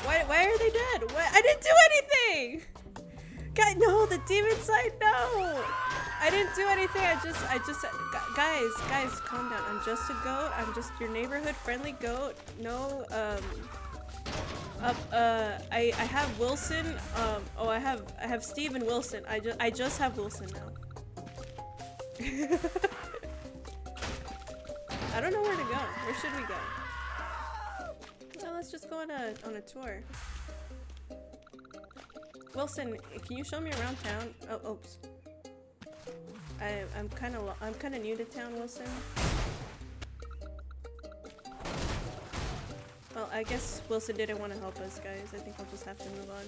Speaker 1: Why? Why are they dead? What? I didn't do anything. God, no, the demon side, no. I didn't do anything. I just, I just, guys, guys, calm down. I'm just a goat. I'm just your neighborhood friendly goat. No, um, up, uh, I, I have Wilson. Um, oh, I have, I have Steve and Wilson. I just, I just have Wilson now. I don't know where to go. Where should we go? Let's just go on a on a tour. Wilson, can you show me around town? Oh, oops. I I'm kind of I'm kind of new to town, Wilson. Well, I guess Wilson didn't want to help us, guys. I think I'll just have to move on.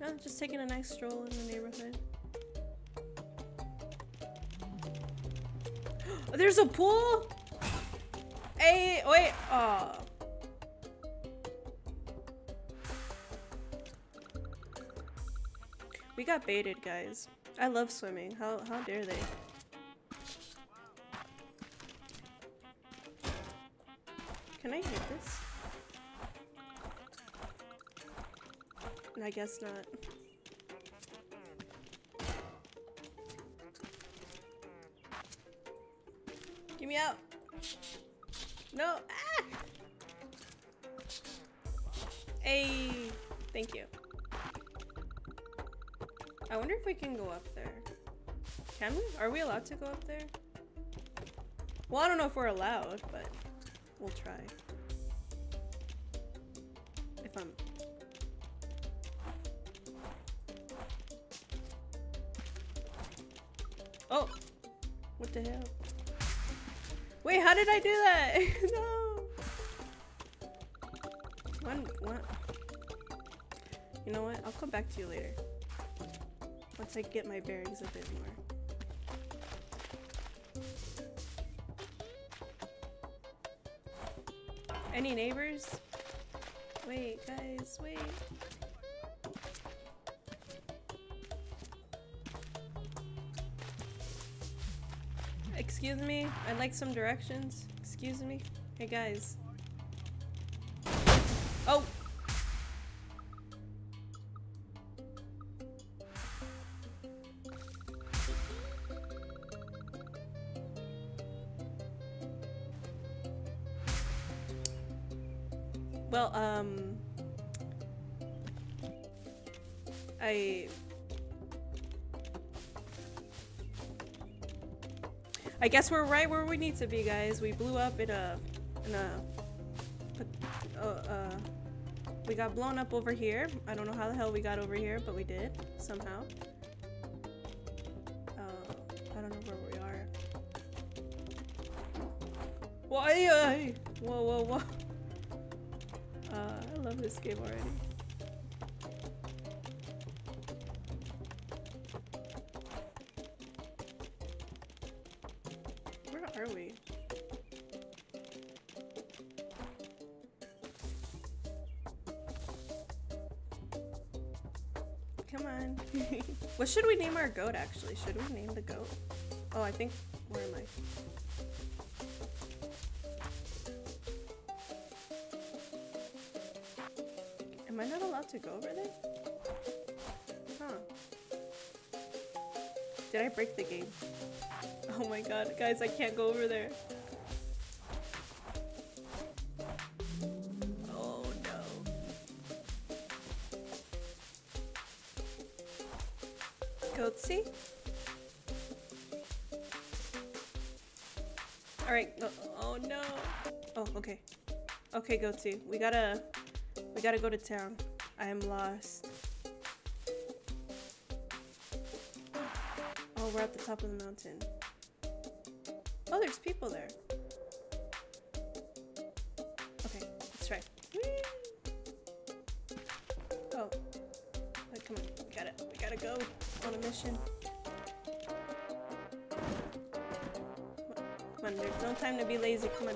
Speaker 1: No, just taking a nice stroll in the neighborhood. There's a pool? Hey, wait. Oh. We got baited, guys. I love swimming. How how dare they? Can I hit this? I guess not. Get me out. No. Ah! Hey, thank you. I wonder if we can go up there. Can we? Are we allowed to go up there? Well, I don't know if we're allowed, but we'll try. If I'm... Oh! What the hell? Wait, how did I do that? no! One, one. You know what? I'll come back to you later. Once I get my bearings a bit more. Any neighbors? Wait, guys, wait. Excuse me, I'd like some directions. Excuse me. Hey guys. Guess we're right where we need to be, guys. We blew up in a... in a... Uh, uh, we got blown up over here. I don't know how the hell we got over here, but we did, somehow. Uh, I don't know where we are. Why? Whoa, whoa, whoa. Uh, I love this game already. Should we name our goat actually? Should we name the goat? Oh, I think. Where am I? Am I not allowed to go over there? Huh. Did I break the game? Oh my god, guys, I can't go over there. Okay, go to. we gotta we gotta go to town. I am lost. Oh, we're at the top of the mountain. Oh, there's people there. Okay, let's try. Whee! Oh. Come on. We gotta, we gotta go on a mission. Come on, there's no time to be lazy. Come on.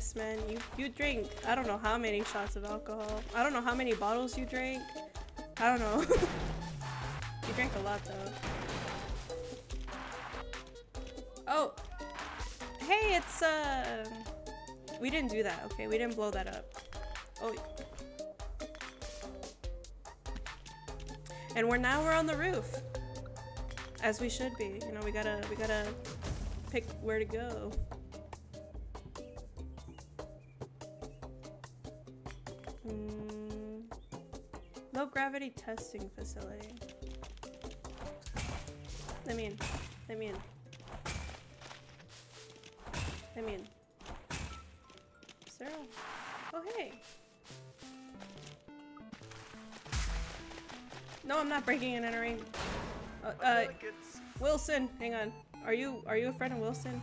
Speaker 1: Rest, man. You you drink I don't know how many shots of alcohol. I don't know how many bottles you drink. I don't know. you drank a lot though. Oh. Hey, it's uh we didn't do that. Okay, we didn't blow that up. Oh, And we're now we're on the roof. As we should be. You know, we gotta we gotta pick where to go. Testing facility. Let me in. Let me in. Let me in. Sarah. Oh hey. No, I'm not breaking and entering. Uh, uh, Wilson, hang on. Are you are you a friend of Wilson?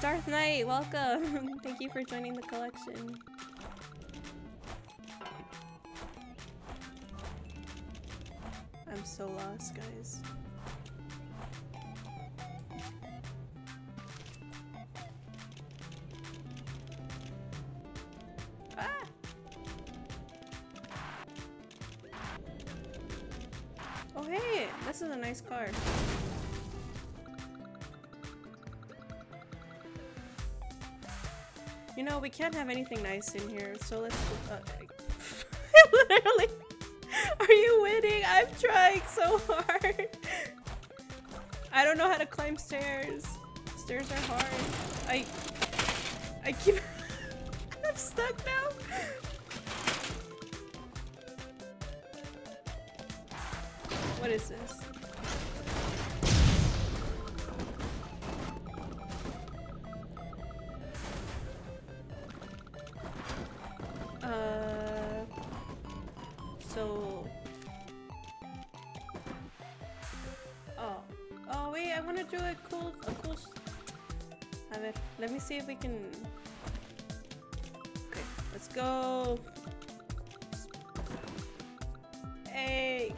Speaker 1: Darth Knight, welcome. Thank you for joining the collection. I'm so lost, guys. Can't have anything nice in here, so let's... Uh, literally... Are you winning? I'm trying so hard. I don't know how to climb stairs. Stairs are hard. I... I keep... can. Okay, let's go. Hey!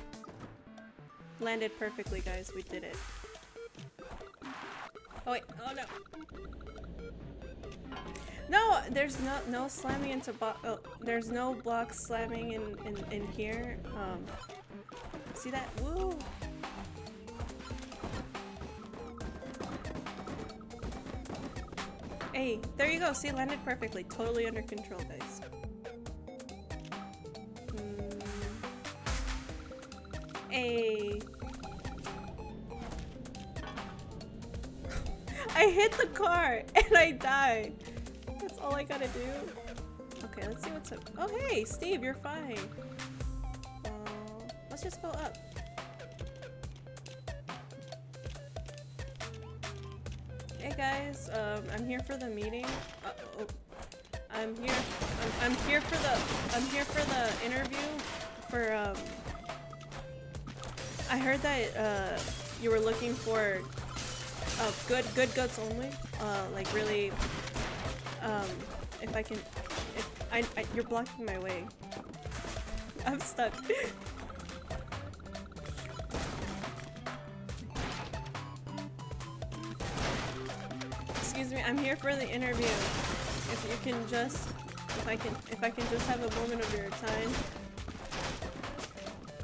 Speaker 1: Landed perfectly, guys. We did it. Oh wait! Oh no! No, there's no no slamming into bo oh, there's no blocks slamming in, in, in here. Um, see that? Woo! You go. See, landed perfectly. Totally under control, guys. Mm. Hey. I hit the car and I die. That's all I gotta do. Okay, let's see what's up. Oh, hey, Steve, you're fine. Uh, let's just go up. I'm here for the meeting. Uh oh, I'm here. I'm, I'm here for the. I'm here for the interview. For um. I heard that uh, you were looking for uh, good good guts only. Uh, like really um, if I can, if I, I you're blocking my way. I'm stuck. I'm here for the interview. If you can just, if I can, if I can just have a moment of your time,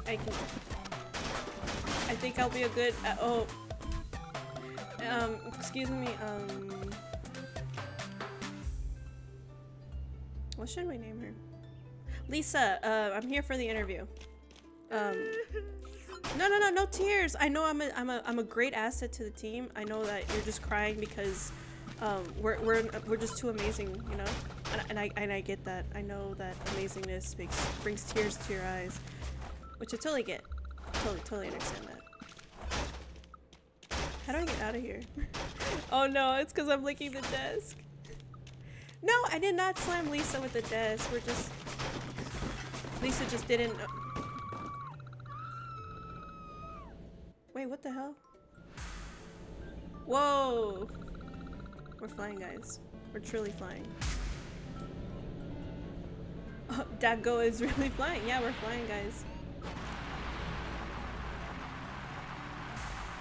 Speaker 1: I can. I think I'll be a good. Uh, oh. Um, excuse me. Um. What should we name her? Lisa, uh, I'm here for the interview. Um, no, no, no, no tears. I know I'm a, I'm a, I'm a great asset to the team. I know that you're just crying because um, we're, we're, we're just too amazing, you know? And, and, I, and I get that. I know that amazingness makes, brings tears to your eyes, which I totally get. Totally, totally understand that. How do I get out of here? oh no, it's because I'm licking the desk. No, I did not slam Lisa with the desk. We're just... Lisa just didn't... Wait, what the hell? Whoa! We're flying, guys. We're truly flying. Oh, Dago is really flying. Yeah, we're flying, guys.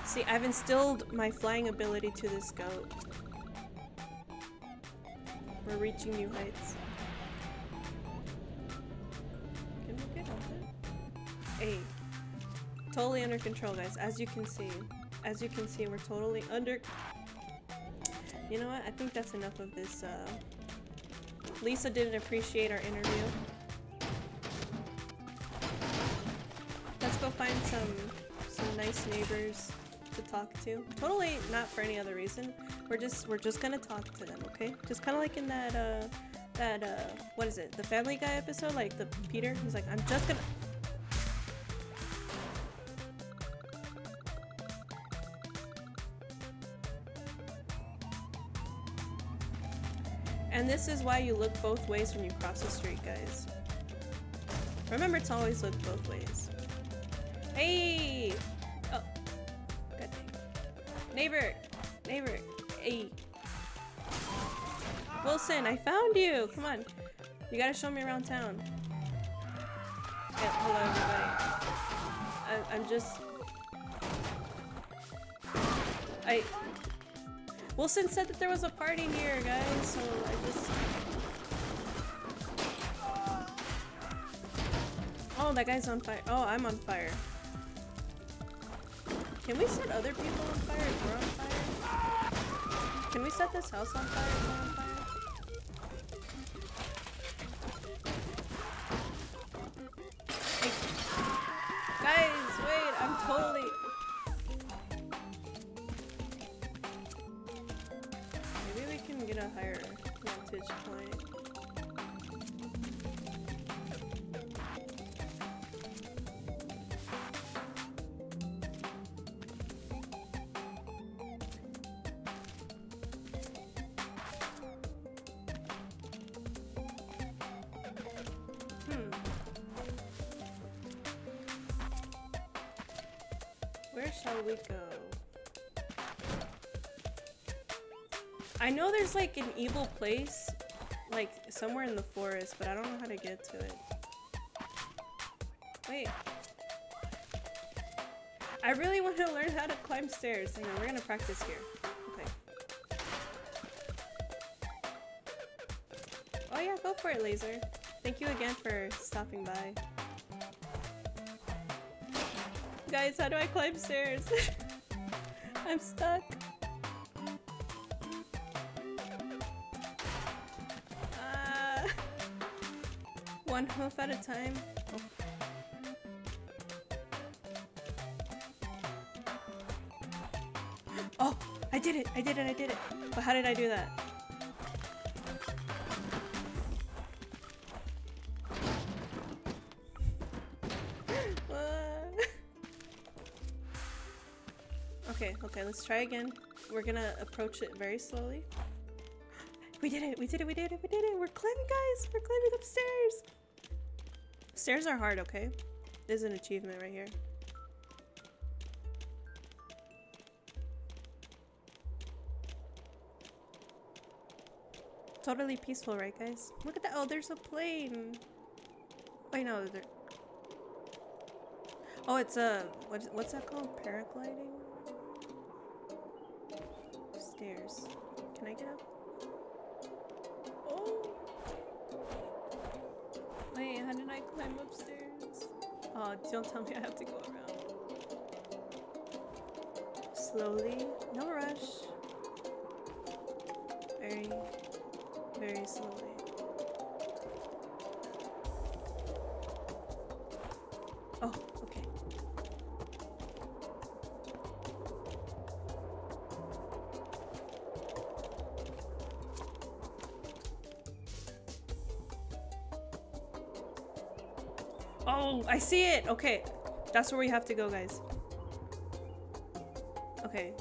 Speaker 1: See, I've instilled my flying ability to this goat. We're reaching new heights. Can we get off it? Totally under control, guys. As you can see. As you can see, we're totally under... You know what? I think that's enough of this, uh... Lisa didn't appreciate our interview. Let's go find some some nice neighbors to talk to. Totally not for any other reason. We're just we're just gonna talk to them, okay? Just kind of like in that uh that uh what is it? The Family Guy episode, like the Peter. He's like, I'm just gonna. And this is why you look both ways when you cross the street, guys. Remember to always look both ways. Hey! Oh. Good Neighbor! Neighbor! Hey. Wilson, I found you! Come on. You gotta show me around town. Yeah, hello everybody. I, I'm just... I... Wilson said that there was a party here, guys, so I just... Oh, that guy's on fire. Oh, I'm on fire. Can we set other people on fire if we're on fire? Can we set this house on fire if we're on fire? Guys, wait, I'm totally... Maybe we can get a higher vantage point. I know there's like an evil place, like somewhere in the forest, but I don't know how to get to it. Wait. I really want to learn how to climb stairs, and then we're gonna practice here. Okay. Oh yeah, go for it, Laser. Thank you again for stopping by. Guys, how do I climb stairs? I'm stuck. Hoof at a time. Oh. oh, I did it! I did it! I did it! But how did I do that? Okay, okay, let's try again. We're gonna approach it very slowly. We did it! We did it! We did it! We did it! We're climbing, guys! We're climbing upstairs! Stairs are hard, okay? There's an achievement right here. Totally peaceful, right, guys? Look at that! Oh, there's a plane! Wait, no, there... Oh, it's a... What, what's that called? Paragliding? Stairs. Can I get up? Wait, how did I climb upstairs? Oh, don't tell me I have to go around. Slowly. No rush. Very, very slowly. I see it! Okay, that's where we have to go, guys. Okay.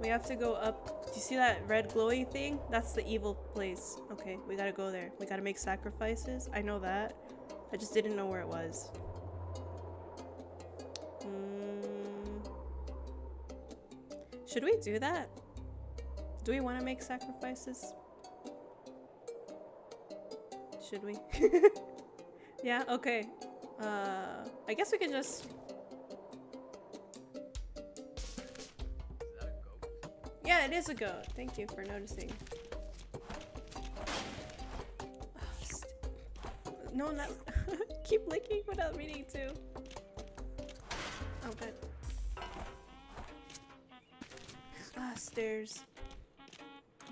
Speaker 1: We have to go up. Do you see that red glowy thing? That's the evil place. Okay, we gotta go there. We gotta make sacrifices. I know that. I just didn't know where it was. Mm. Should we do that? Do we want to make sacrifices? Should we? yeah, okay. Uh, I guess we can just... Yeah, it is a goat. Thank you for noticing. Oh, no, not... Keep licking without meaning to. Oh, good. Ah, stairs.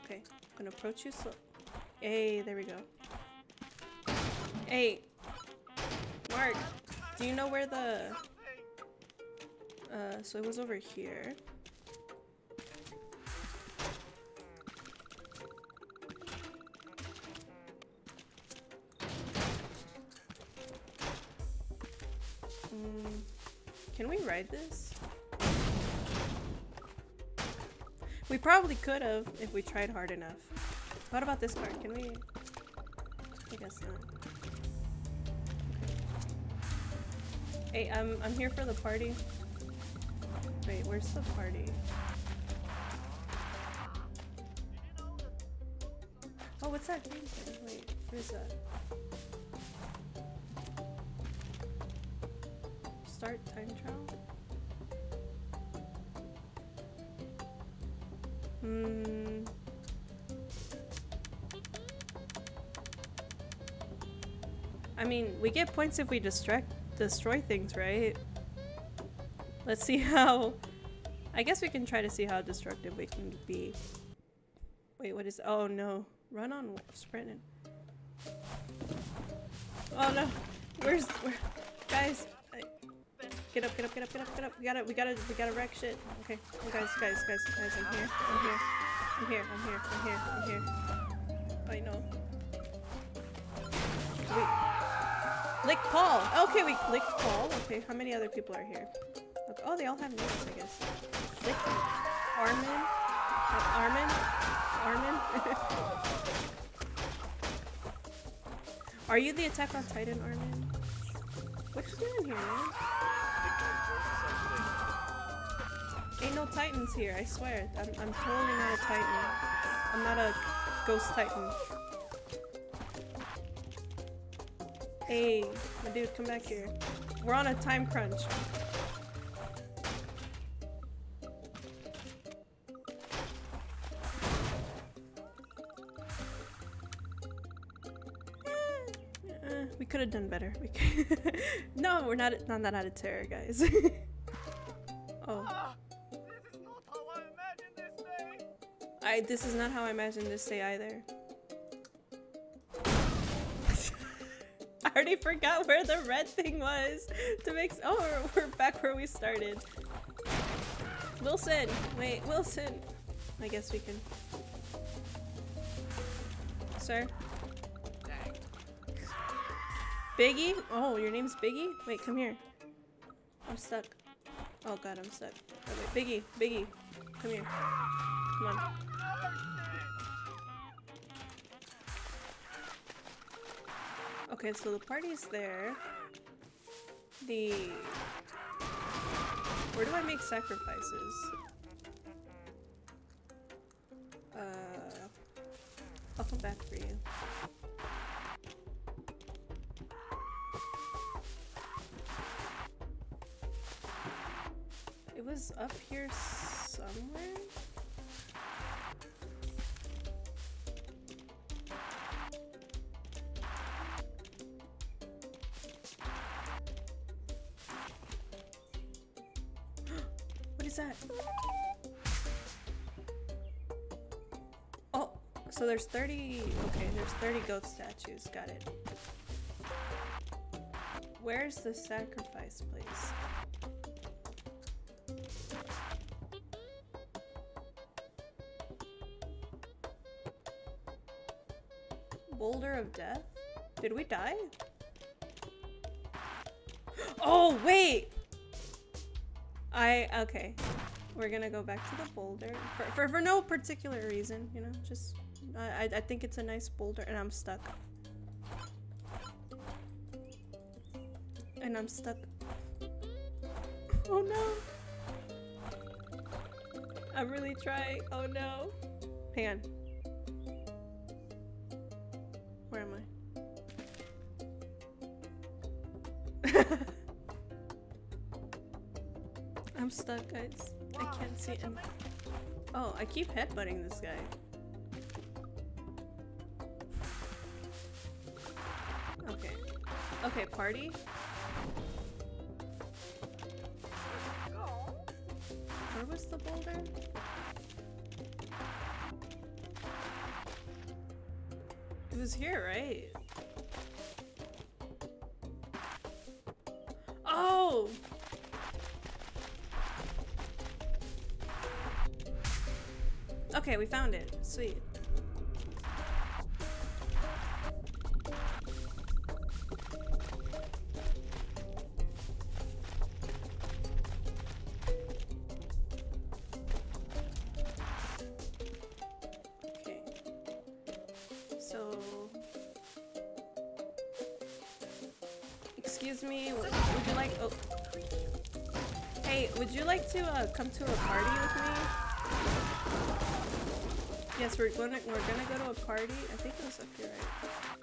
Speaker 1: Okay, I'm gonna approach you slow. Hey, there we go. Hey, Mark, do you know where the... Uh, so it was over here. Mm, can we ride this? We probably could have if we tried hard enough. What about this part? Can we? I guess not. Hey, I'm I'm here for the party. Wait, where's the party? Oh, what's that green thing? Wait, what is that? Start time trial? Hmm. I mean, we get points if we distract destroy things, right? Let's see how... I guess we can try to see how destructive we can be. Wait, what is... Oh, no. Run on sprinting. Oh, no. Where's... Where, guys. Get up, get up, get up, get up, get up. We gotta, we gotta, we gotta wreck shit. Okay. Oh, guys, guys, guys, guys, I'm here. I'm here. I'm here, I'm here, I'm here, I'm here. I know. Wait. Lick Paul! Okay, we licked Paul. Okay, how many other people are here? Okay. Oh, they all have names, I guess. Lick Armin? Armin? Armin? are you the Attack on Titan, Armin? What you doing here, man? Ain't no titans here, I swear. I'm, I'm totally not a titan. I'm not a ghost titan. Hey, my dude, come back here. We're on a time crunch. Uh, we could have done better. We no, we're not not that out of terror, guys. oh. This I this is not how I imagined this day either. Already forgot where the red thing was to make oh we're, back where we started. Wilson, wait, Wilson. I guess we can. Sir. Biggie? Oh, your name's Biggie? Wait, come here. I'm stuck. Oh god, I'm stuck. Oh, Biggie, Biggie, come here. Come on. Okay, so the party's there. The... Where do I make sacrifices? Uh... I'll come back for you. It was up here somewhere? Is that? Oh, so there's 30, okay, there's 30 goat statues, got it. Where's the sacrifice place? Boulder of Death? Did we die? Oh, wait! I, okay. We're gonna go back to the boulder. For, for, for no particular reason, you know, just, I, I think it's a nice boulder and I'm stuck. And I'm stuck. Oh no! I'm really trying. Oh no. Hang on. Guys. I can't see him. Oh, I keep headbutting this guy. Okay. Okay, party? Where was the boulder? It was here, right? Okay, we found it. Sweet. Okay. So... Excuse we're gonna we're gonna go to a party. I think it was up here, right?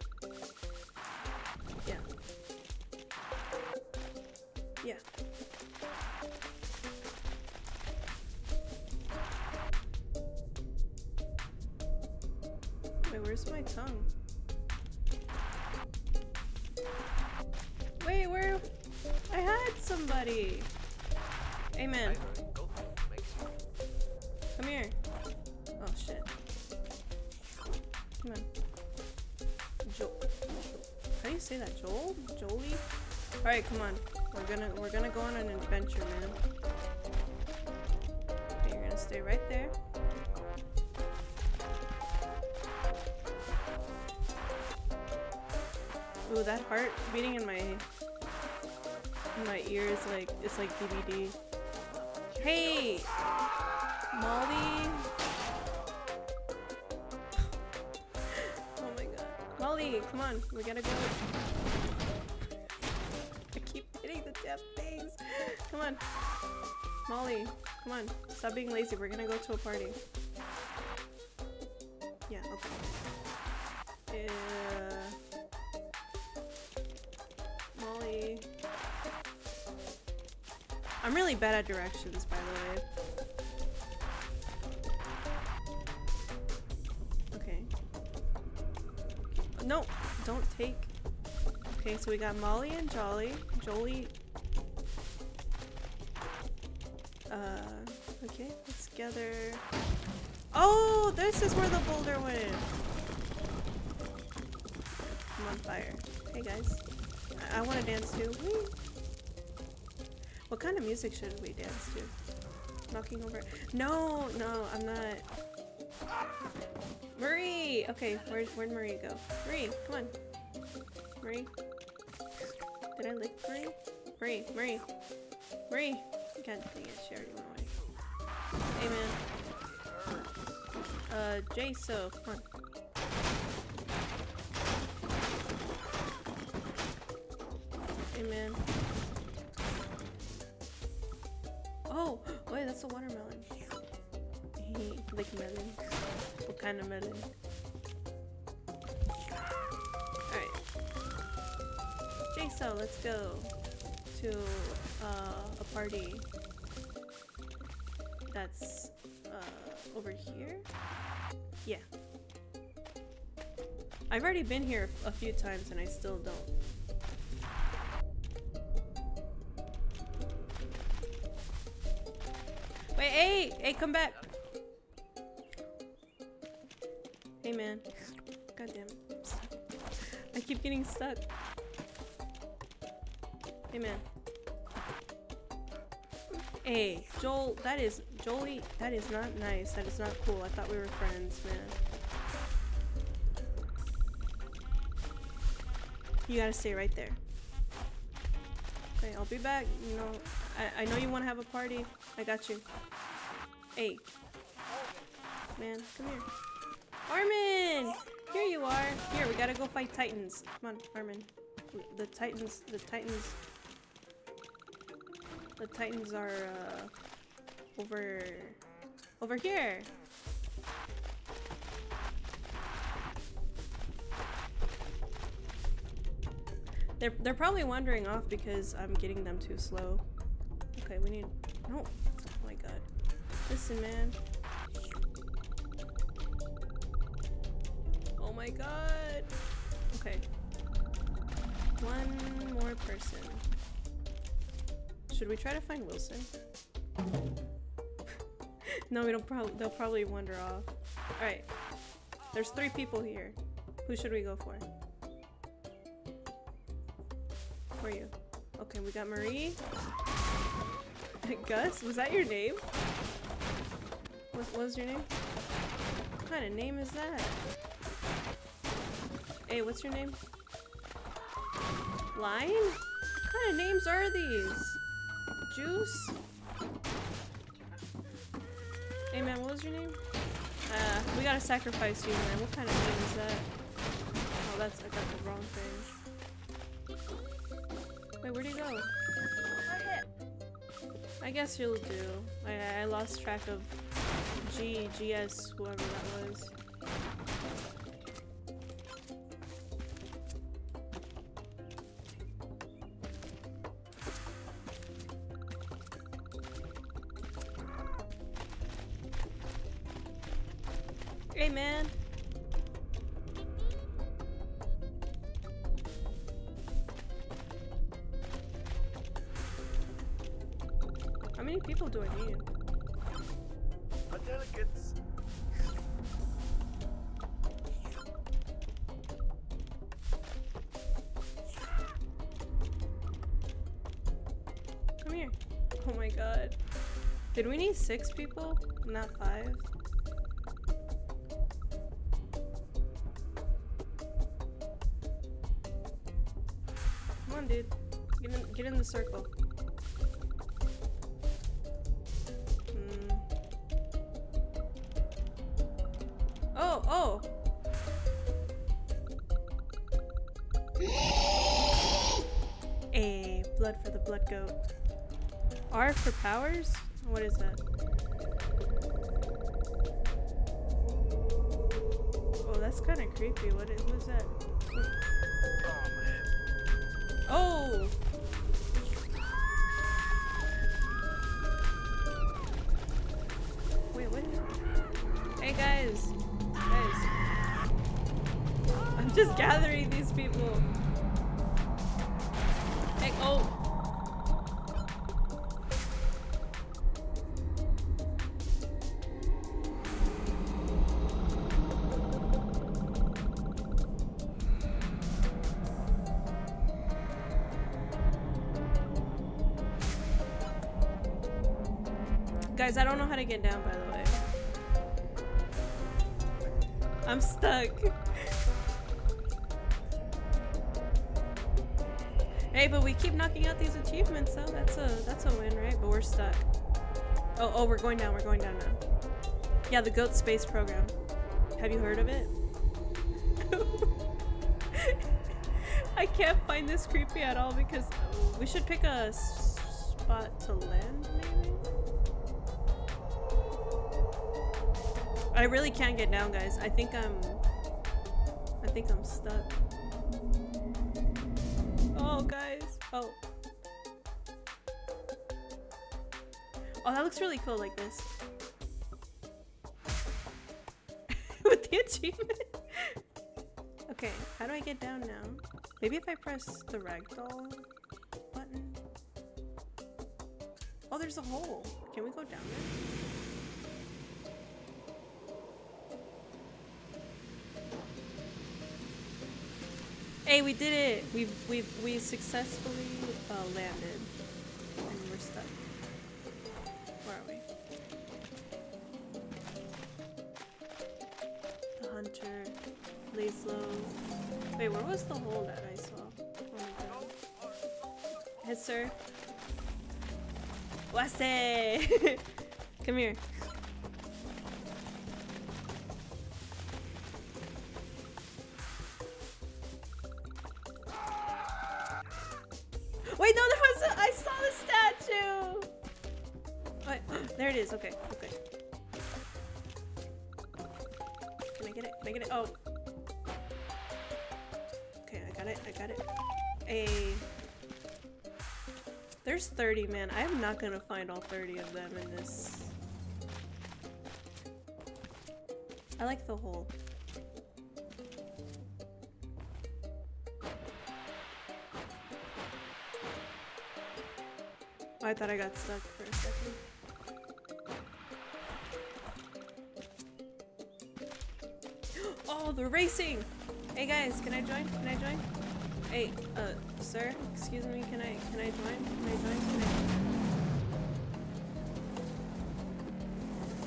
Speaker 1: Alright, come on. We're gonna we're gonna go on an adventure, man. Okay, you're gonna stay right there. Ooh, that heart beating in my in my ear is like it's like DVD. Hey, Molly. oh my god, Molly, come on, we gotta go. Hitting the damn things. Come on, Molly, come on, stop being lazy. We're gonna go to a party. Yeah, okay. Uh, Molly. I'm really bad at directions, by the way. Okay. No, don't take. Okay, so we got Molly and Jolly. Jolie. Uh, okay, let's gather. Oh, this is where the boulder went. I'm on fire. Hey guys. I, I want to dance too. Whee! What kind of music should we dance to? Knocking over. No, no, I'm not. Marie! Okay, where, where'd Marie go? Marie, come on. Marie. I lick Marie? Marie, Marie. Marie! God dang it, she already went away. Hey man. Uh, Jay, so, come on. Hey man. Oh, wait, that's a watermelon. Hey, like melon. What kind of melon? So let's go to uh, a party that's uh, over here. Yeah. I've already been here a few times and I still don't. Wait, hey! Hey, come back! Hey, man. God damn it. I keep getting stuck. Hey, man. Hey, Joel, that is... Jolie, that is not nice. That is not cool. I thought we were friends, man. You gotta stay right there. Okay, I'll be back. You know, I, I know you want to have a party. I got you. Hey. Man, come here. Armin! Here you are. Here, we gotta go fight titans. Come on, Armin. The titans, the titans... The titans are, uh, over... Over here! They're, they're probably wandering off because I'm getting them too slow. Okay, we need... No! Oh my god. Listen, man. Oh my god! Okay. One more person. Should we try to find Wilson? no, we don't probably- they'll probably wander off. Alright. There's three people here. Who should we go for? Where are you? Okay, we got Marie. Gus? Was that your name? What was your name? What kind of name is that? Hey, what's your name? Line? What kind of names are these? Juice? Hey man, what was your name? Uh, we gotta sacrifice you man. What kind of name is that? Oh, that's- I got the wrong thing. Wait, where'd he go? I guess you'll do. I, I lost track of G, GS, whoever that was. People do I need?
Speaker 2: A delegates.
Speaker 1: Come here. Oh my god. Did we need six people? Not five? Come on, dude. Get in, get in the circle. Powers? What is that? Oh, that's kind of creepy. What is, who's that?
Speaker 2: Oh!
Speaker 1: Wait, what Hey guys! Guys. I'm just gathering these people. Guys, I don't know how to get down, by the way. I'm stuck. hey, but we keep knocking out these achievements, so that's a that's a win, right? But we're stuck. Oh, oh, we're going down. We're going down now. Yeah, the Goat Space Program. Have you heard of it? I can't find this creepy at all because we should pick a spot to land, I really can't get down, guys. I think I'm. I think I'm stuck. Oh, guys. Oh. Oh, that looks really cool like this. With the achievement. okay, how do I get down now? Maybe if I press the ragdoll button. Oh, there's a hole. Can we go down there? Hey, we did it! We've we've we successfully uh, landed, and we're stuck. Where are we? The hunter, lays low. Wait, where was the hole that I saw? Oh! Hey, sir. Wase! Come here. Man. I'm not gonna find all 30 of them in this. I like the hole. Oh, I thought I got stuck for a second. Oh, they're racing! Hey guys, can I join? Can I join? Hey, uh, sir, excuse me, can I, can I join? Can I join?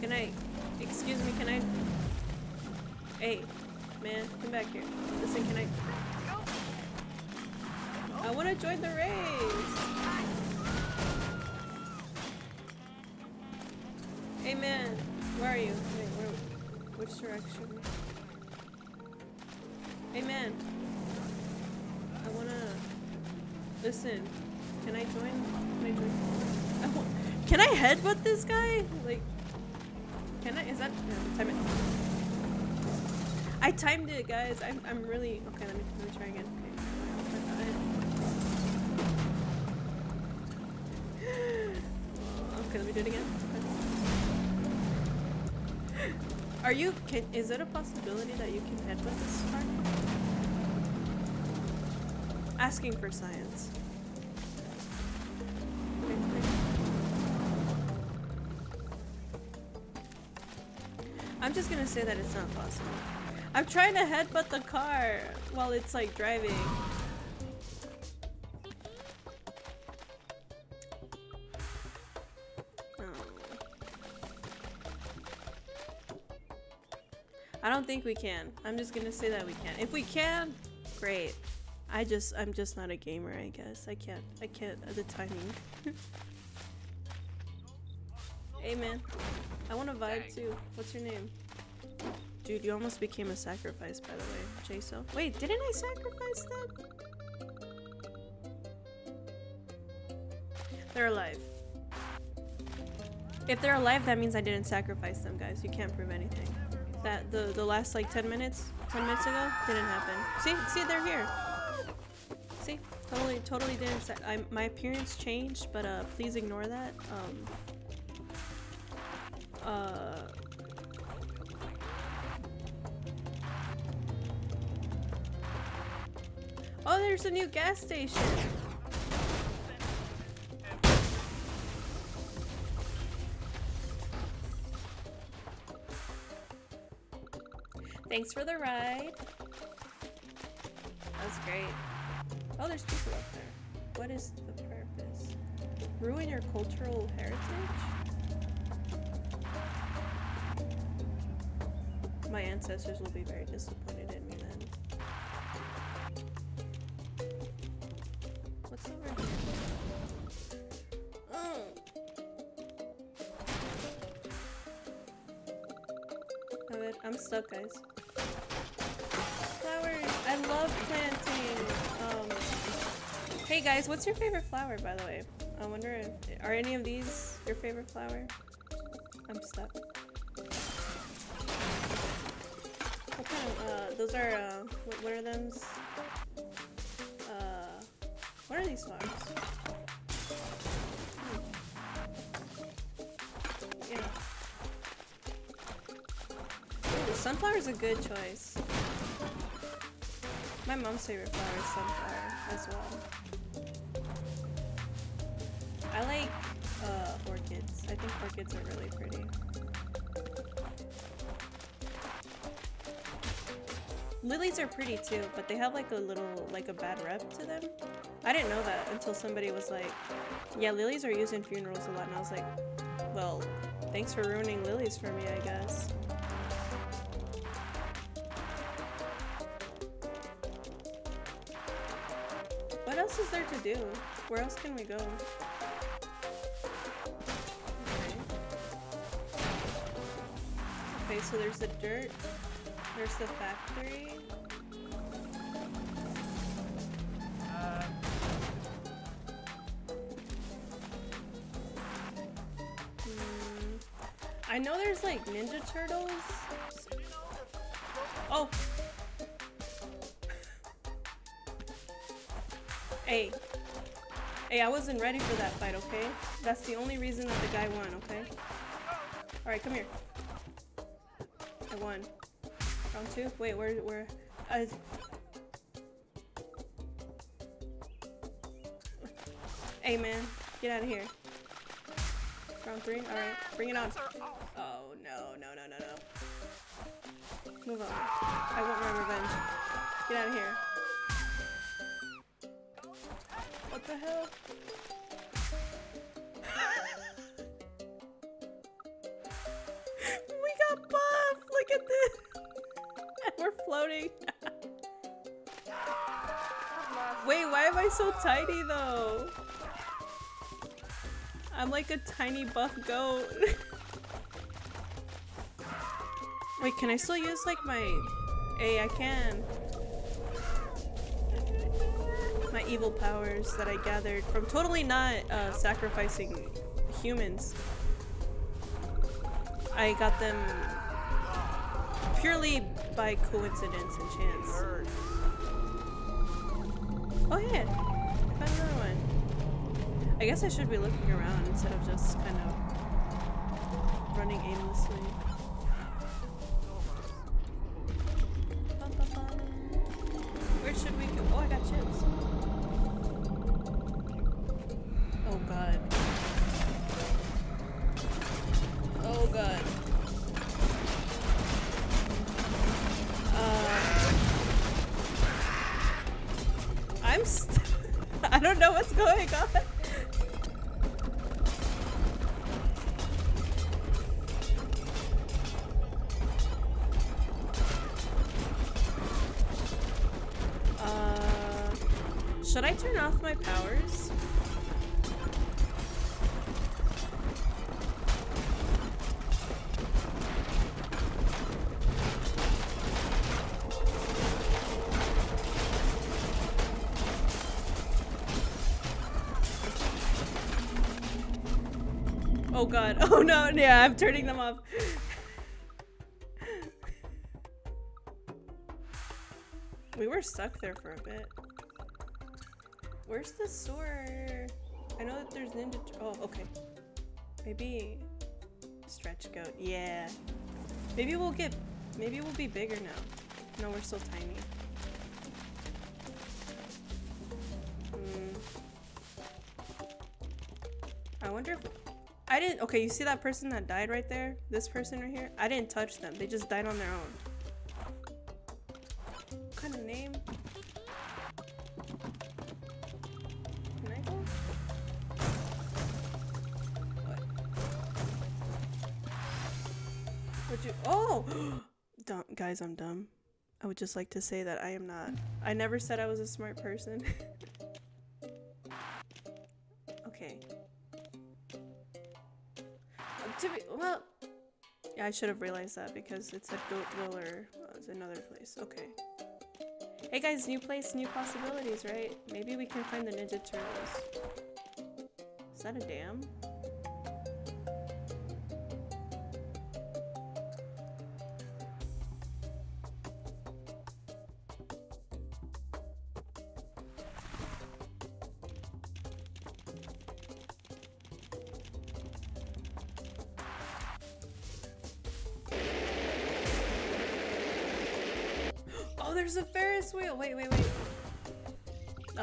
Speaker 1: Can I? Can I, excuse me, can I? Hey, man, come back here. Listen, can I? I want to join the race. Hey man, where are you? Wait, where? Which direction? Hey man, I wanna listen. Can I join? Can I join? Wa- can I headbutt this guy? Like, can I? Is that no, time it? I timed it, guys. I'm I'm really okay. Let me let me try again. Okay. Let me do it again. Are you? Can, is it a possibility that you can headbutt this target? asking for science. I'm just gonna say that it's not possible. I'm trying to headbutt the car while it's like driving. Oh. I don't think we can. I'm just gonna say that we can. If we can, great. I just, I'm just not a gamer, I guess. I can't, I can't, uh, the timing. hey man, I want to vibe too. What's your name? Dude, you almost became a sacrifice, by the way, Jaso. Wait, didn't I sacrifice them? They're alive. If they're alive, that means I didn't sacrifice them, guys. You can't prove anything. That the the last like 10 minutes, 10 minutes ago, didn't happen. See, see, they're here. Totally, totally didn't. Sa I, my appearance changed, but uh, please ignore that. Um. Uh. Oh, there's a new gas station. Thanks for the ride. That was great. Oh, there's people up there. What is the purpose? Ruin your cultural heritage? My ancestors will be very disappointed in me then. What's over here? Oh. I'm stuck, guys. Guys, what's your favorite flower, by the way? I wonder if, are any of these your favorite flower? I'm stuck. What kind of, uh, those are, uh, what, what are them? Uh, what are these flowers? Hmm. Sunflower is a good choice. My mom's favorite flower is sunflower as well. I like uh, orchids. I think orchids are really pretty. Lilies are pretty too, but they have like a little, like a bad rep to them. I didn't know that until somebody was like, yeah, lilies are used in funerals a lot, and I was like, well, thanks for ruining lilies for me, I guess. What else is there to do? Where else can we go? So there's the dirt. There's the factory. Hmm. I know there's like Ninja Turtles. Oh. hey. Hey, I wasn't ready for that fight, okay? That's the only reason that the guy won, okay? Alright, come here. Won. Round two? Wait, where, where? Uh, I... Hey, man. Get out of here. Round three? Alright, bring it on. Oh, no, no, no, no, no. Move on. I want my revenge. Get out of here. What the hell? we got buff! Look at this! And we're floating. Wait, why am I so tiny though? I'm like a tiny buff goat. Wait, can I still use like my... Hey, I can. My evil powers that I gathered from totally not uh, sacrificing humans. I got them purely by coincidence and chance. Oh yeah, I found another one. I guess I should be looking around instead of just kind of running aimlessly. Yeah, I'm turning them off. we were stuck there for a bit. Where's the sword? I know that there's ninja. Oh, okay. Maybe stretch goat. Yeah. Maybe we'll get. Maybe we'll be bigger now. No, we're still tiny. Hmm. I wonder if didn't. Okay, you see that person that died right there? This person right here? I didn't touch them. They just died on their own. What kind of name? Can I go? What? Would you? Oh! dumb. Guys, I'm dumb. I would just like to say that I am not. I never said I was a smart person. okay. To be, well, yeah, I should have realized that because it said Goatville or uh, it's another place. Okay. Hey guys, new place, new possibilities, right? Maybe we can find the Ninja Turtles. Is that a dam?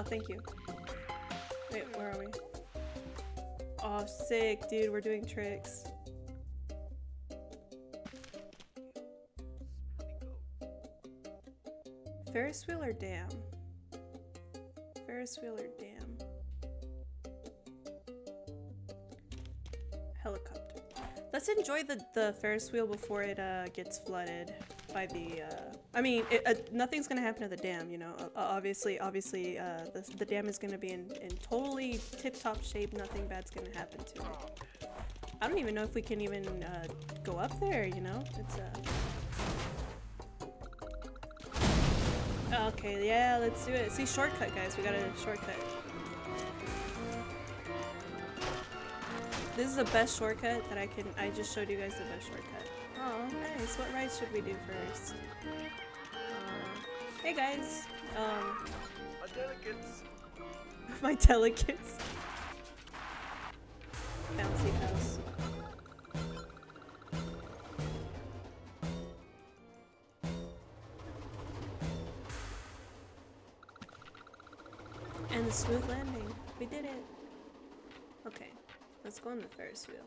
Speaker 1: Thank you. Wait, where are we? Oh, sick, dude. We're doing tricks. Ferris wheel or dam? Ferris wheel or dam? Helicopter. Let's enjoy the, the Ferris wheel before it uh, gets flooded by the uh, I mean it, uh, nothing's gonna happen to the dam you know uh, obviously obviously uh, the, the dam is gonna be in, in totally tip-top shape nothing bad's gonna happen to it. I don't even know if we can even uh, go up there you know it's uh okay yeah let's do it. See shortcut guys we got a shortcut. This is the best shortcut that I can I just showed you guys the best shortcut Oh, nice. What rides should we do first? Uh, hey guys. Um.
Speaker 2: My delegates.
Speaker 1: my delegates. Bouncy house. And the smooth landing. We did it. Okay, let's go on the Ferris wheel.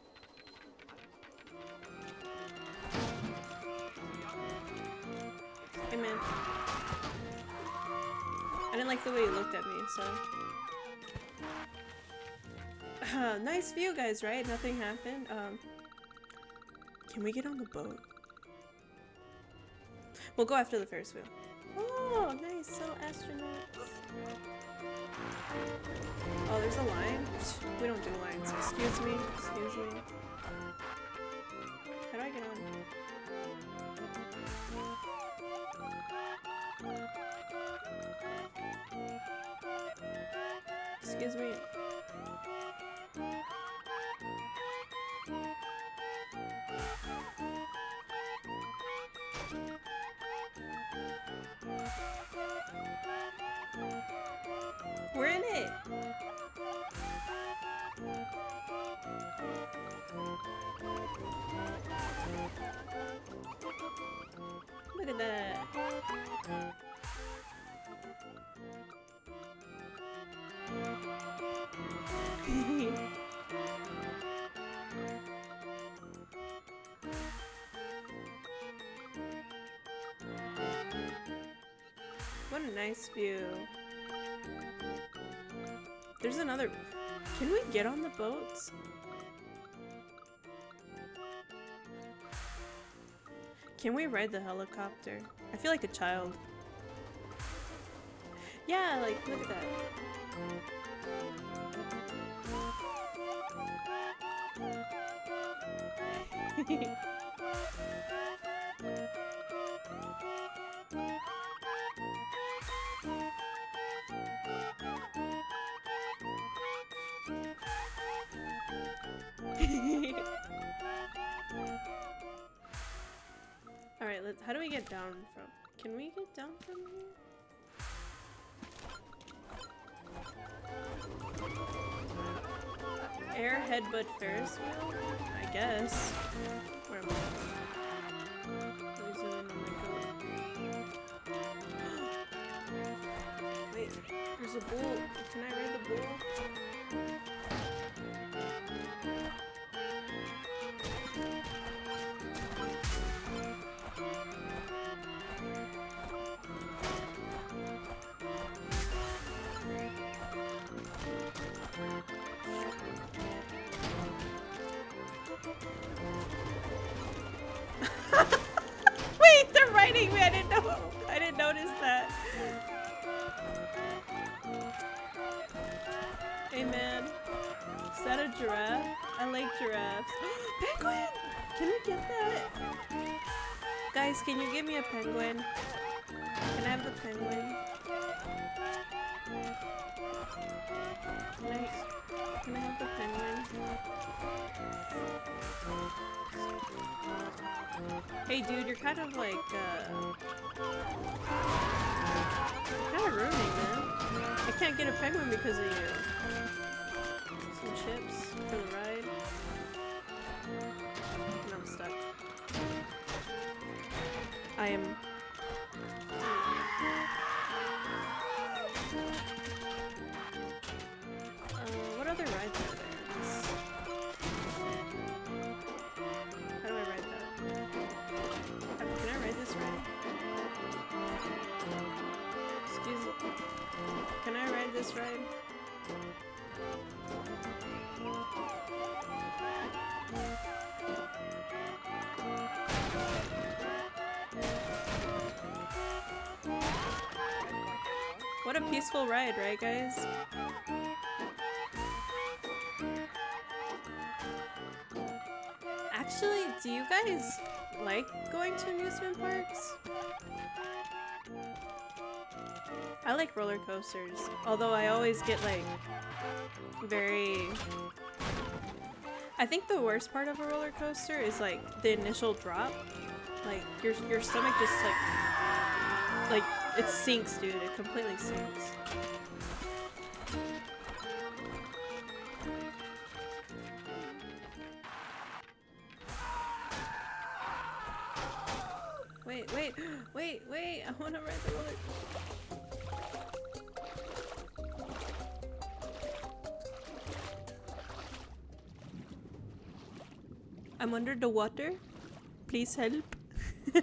Speaker 1: Hey man. I didn't like the way he looked at me, so. Uh, nice view, guys, right? Nothing happened. Um, can we get on the boat? We'll go after the Ferris wheel. Oh, nice. So astronauts. Oh, there's a line? We don't do lines. Excuse me. Excuse me. How do I get on? Excuse me. We're in it. Look at that. what a nice view. There's another. Can we get on the boats? Can we ride the helicopter? I feel like a child. Yeah, like, look at that. Alright, let's how do we get down from can we get down from here? Air headbutt Ferris wheel? I guess. Where am I? Let me zoom in on my boat. Wait, there's a bull. Can I ride the bull? Wait, me. I didn't know. I didn't notice that. Hey man, is that a giraffe? I like giraffes. penguin! Can we get that? Guys, can you give me a penguin? Can I have the penguin? Hey dude, you're kind of like, uh... Kind of ruining, man. I can't get a penguin because of you. Some chips for the ride. And I'm stuck. I am... ride? What a peaceful ride, right guys? Actually, do you guys like going to amusement parks? I like roller coasters, although I always get like very. I think the worst part of a roller coaster is like the initial drop. Like your your stomach just like like it sinks, dude. It completely sinks. Wait, wait, wait, wait! I want to ride the roller. I'm under the water. Please help.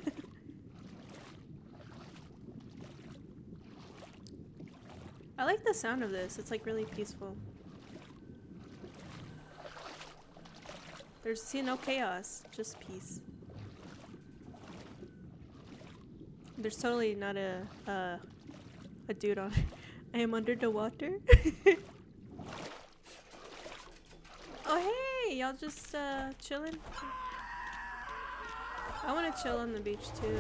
Speaker 1: I like the sound of this. It's like really peaceful. There's see no chaos, just peace. There's totally not a uh, a dude on it. I am under the water. oh hey, y'all just uh, chilling. I want to chill on the beach too.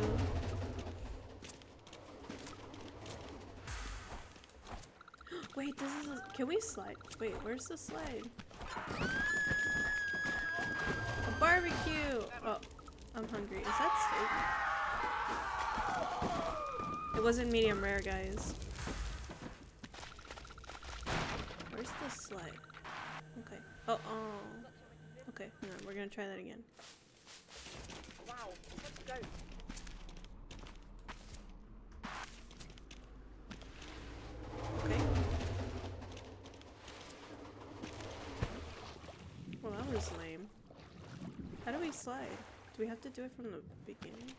Speaker 1: Wait, this is. A, can we slide? Wait, where's the slide? A barbecue. Oh, I'm hungry. Is that steak? It wasn't medium rare, guys. Where's the slide? Okay. Oh, oh. Okay, on. We're gonna try that again.
Speaker 2: Wow, let's go.
Speaker 1: Okay. Well, that was lame. How do we slide? Do we have to do it from the beginning?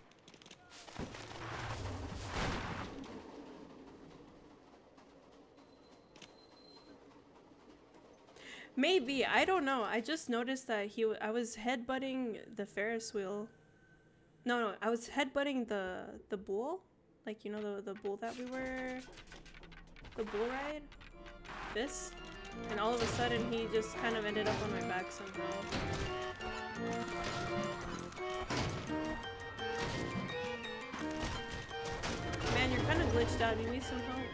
Speaker 1: Maybe I don't know. I just noticed that he. w- I was headbutting the Ferris wheel. No, no, I was headbutting the the bull, like you know the the bull that we were, the bull ride. This, and all of a sudden he just kind of ended up on my back somehow. Man, you're kind of glitched out. You need some help.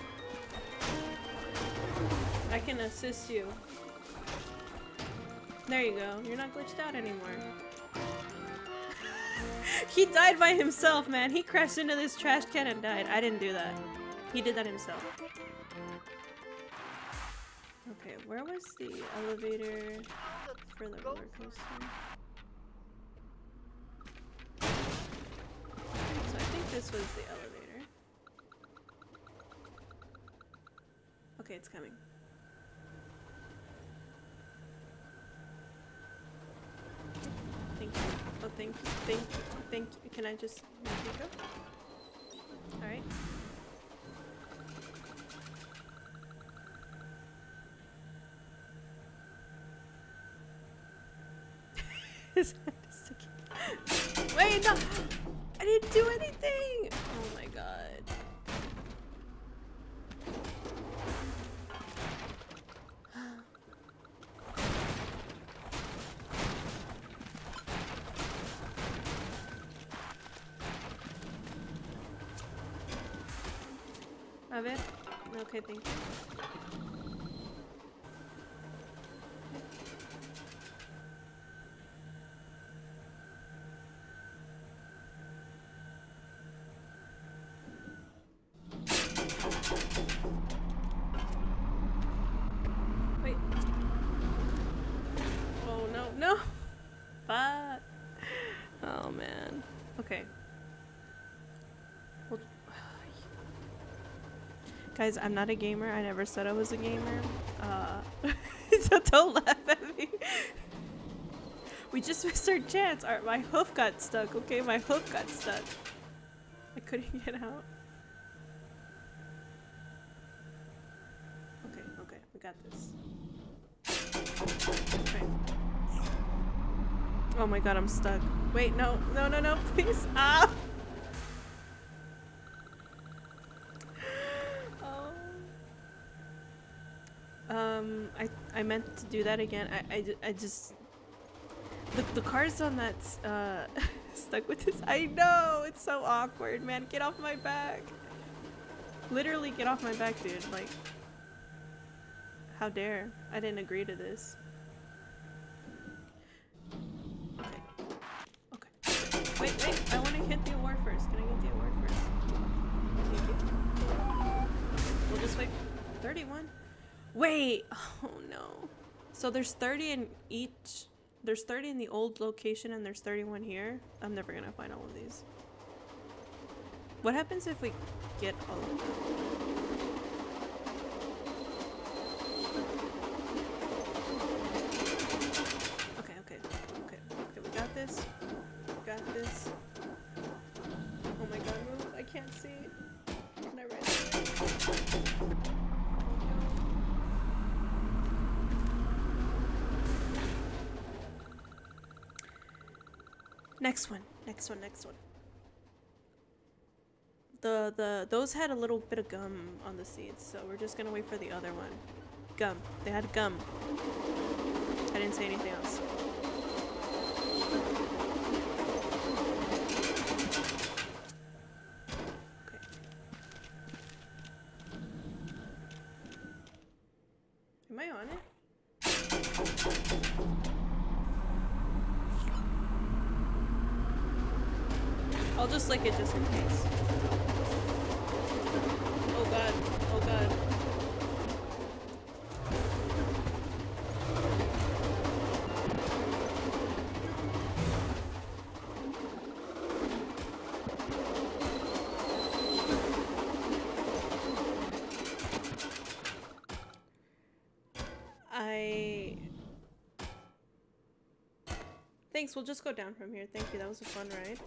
Speaker 1: I can assist you. There you go. You're not glitched out anymore. he died by himself, man. He crashed into this trash can and died. I didn't do that. He did that himself. Okay, where was the elevator for the roller coaster? So I think this was the elevator. Okay, it's coming. Thank you. Oh, thank you. Thank you. Thank you. Can I just is sticking. Wait, no! I didn't do anything! Oh my god. Okay, thank you. Guys, I'm not a gamer. I never said I was a gamer. Uh, so don't laugh at me. We just missed our chance. Our, my hoof got stuck, okay? My hoof got stuck. I couldn't get out. Okay, okay, we got this. Okay. Oh my god, I'm stuck. Wait, no, no, no, no, please. Ah! Oh. Um, I I meant to do that again. I I, I just the the car's on that uh stuck with this. I know it's so awkward, man. Get off my back. Literally, get off my back, dude. Like, how dare? I didn't agree to this. Okay. Okay. Wait, wait. I want to hit the award first. Can I get the award first? We'll just wait. 31? Wait! Oh no. So there's 30 in each. There's 30 in the old location and there's 31 here. I'm never gonna find all of these. What happens if we get all of them? Okay, okay, okay, okay. We got this. We got this. Oh my god, move. I can't see. Can I run? Next one. Next one. Next one. The the those had a little bit of gum on the seeds, so we're just gonna wait for the other one. Gum. They had gum. I didn't say anything else. Okay. Am I on it? I'll just lick it just Thanks, we'll just go down from here. Thank you, that was a fun ride.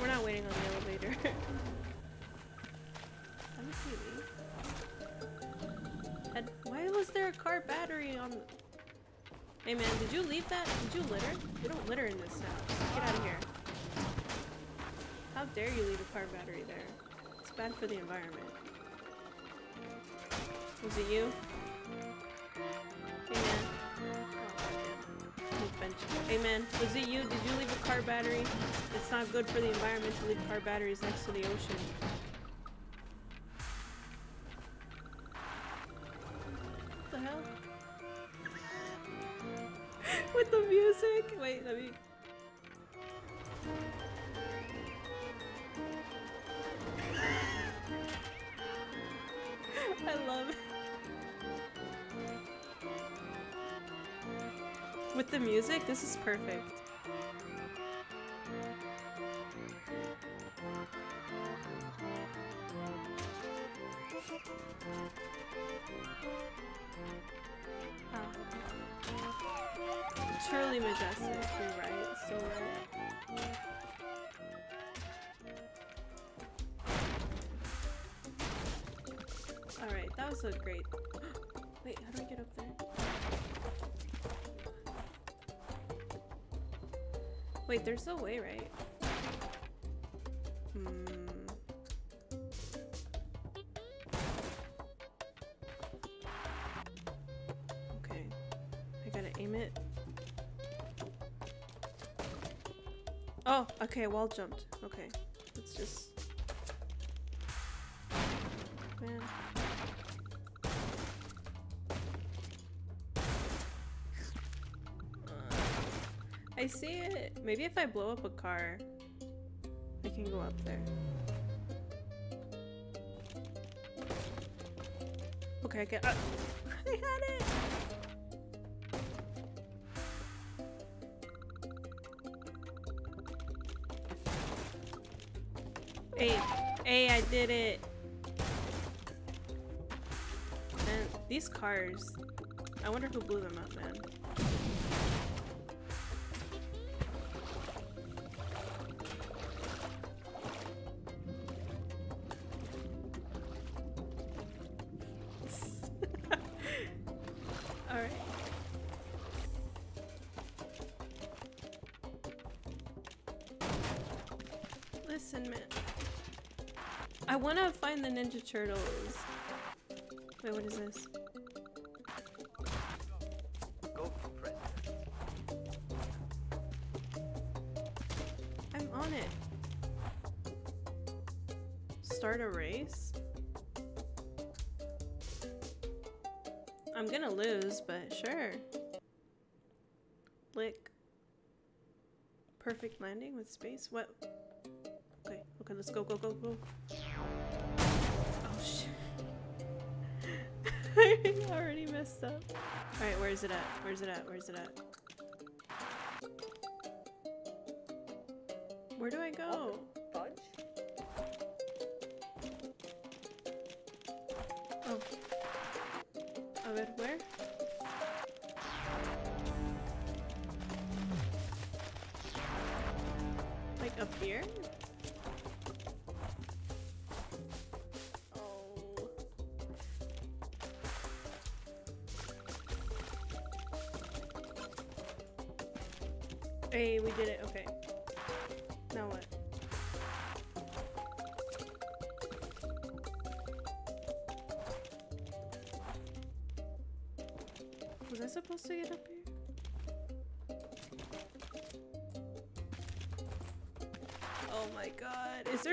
Speaker 1: We're not waiting on the elevator. Let me see. Why was there a car battery on. Hey man, did you leave that? Did you litter? We don't litter in this house. Get out of here. How dare you leave a car battery there? It's bad for the environment. Was it you? Hey man, was it you? Did you leave a car battery? It's not good for the environment to leave car batteries next to the ocean. Alright, that was a great... Wait, how do I get up there? Wait, there's a way, right? Hmm. Okay. I gotta aim it. Oh, okay, wall jumped. Okay. Maybe if I blow up a car, I can go up there. Okay, I get. Uh, I had it. Hey, hey, I did it. Man, these cars. I wonder who blew them up, man. I want to find the Ninja Turtles. Wait, what is this? I'm on it. Start a race? I'm gonna lose, but sure. Lick. Perfect landing with space? What? Let's go, go, go, go. Oh shit. I already messed up. Alright, where is it at? Where's it at? Where's it at?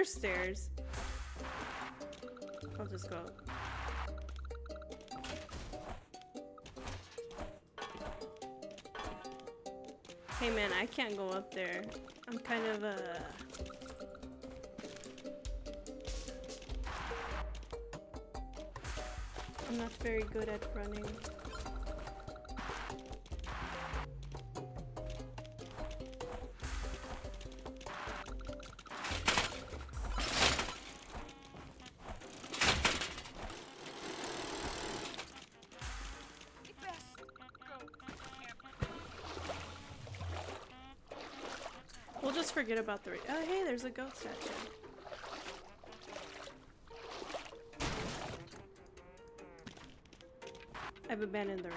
Speaker 1: Stairs? I'll just go. Hey man, I can't go up there. I'm kind of uh I'm not very good at running. Forget about the. Oh, hey, there's a goat statue. I've abandoned the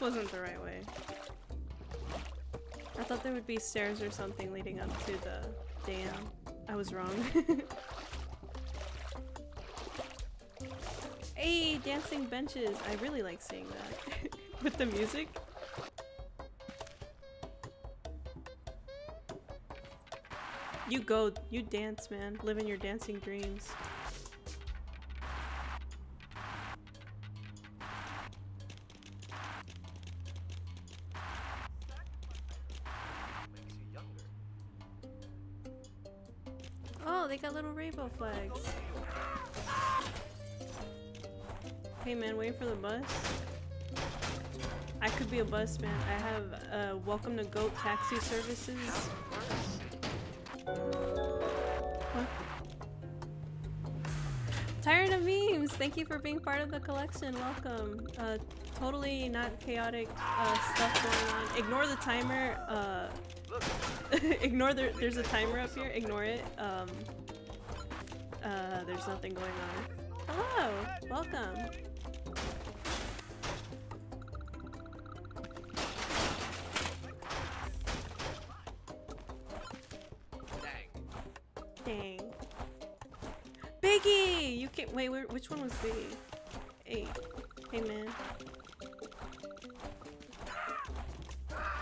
Speaker 1: wasn't the right way. I thought there would be stairs or something leading up to the dam. I was wrong. hey, dancing benches! I really like seeing that. With the music. You go, you dance, man. Living your dancing dreams. Welcome to Goat taxi services. What? Tired of memes! Thank you for being part of the collection. Welcome. Uh, totally not chaotic uh, stuff going on. Ignore the timer. Uh, ignore there, there's a timer up here. Ignore it. Um, uh, there's nothing going on. Hello, welcome. Which one was Biggie? Hey, hey man.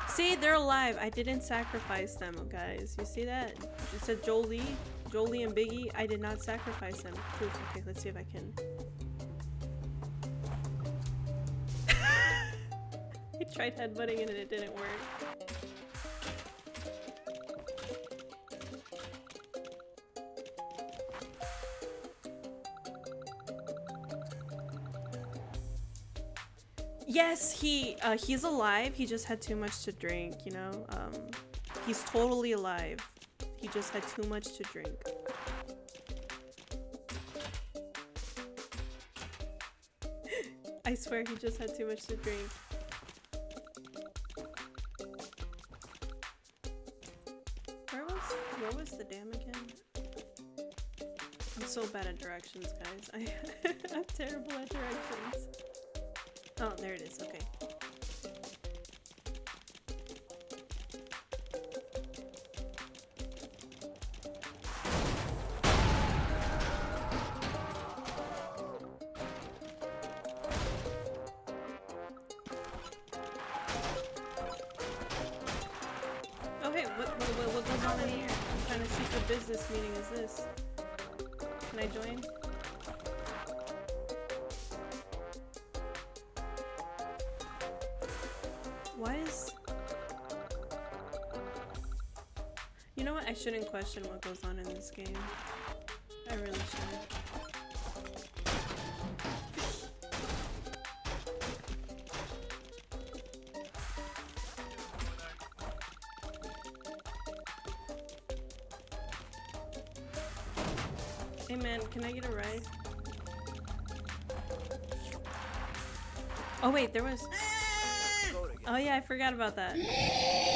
Speaker 1: See, they're alive. I didn't sacrifice them, guys. You see that? It said Jolie, Jolie and Biggie. I did not sacrifice them. Proof. Okay, let's see if I can. I tried headbutting it and it didn't work. Yes, he uh, he's alive. He just had too much to drink. You know, um, he's totally alive. He just had too much to drink. I swear he just had too much to drink. Where was was the dam again? I'm so bad at directions, guys. I I'm terrible at directions. Oh, there it is. Okay. Okay, what, what, what, what goes on in here? I'm trying to see what business meeting is this. Can I join? I shouldn't question what goes on in this game. I really shouldn't. Hey man, can I get a ride? Oh wait, there was... Oh yeah, I forgot about that.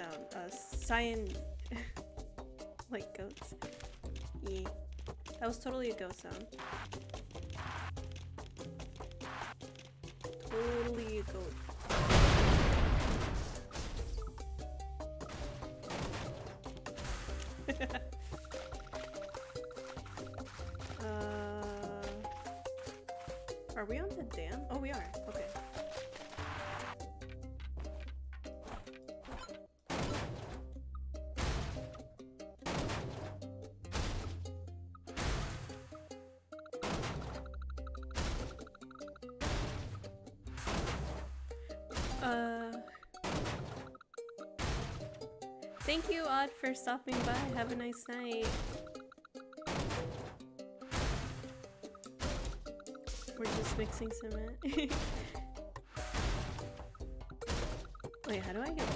Speaker 1: sound uh cyan like goats yeah that was totally a goat sound totally a goat uh, are we on the dam? Oh, we are. Okay. Thank you, Odd, for stopping by. Have a nice night. We're just mixing cement. Wait, how do I get?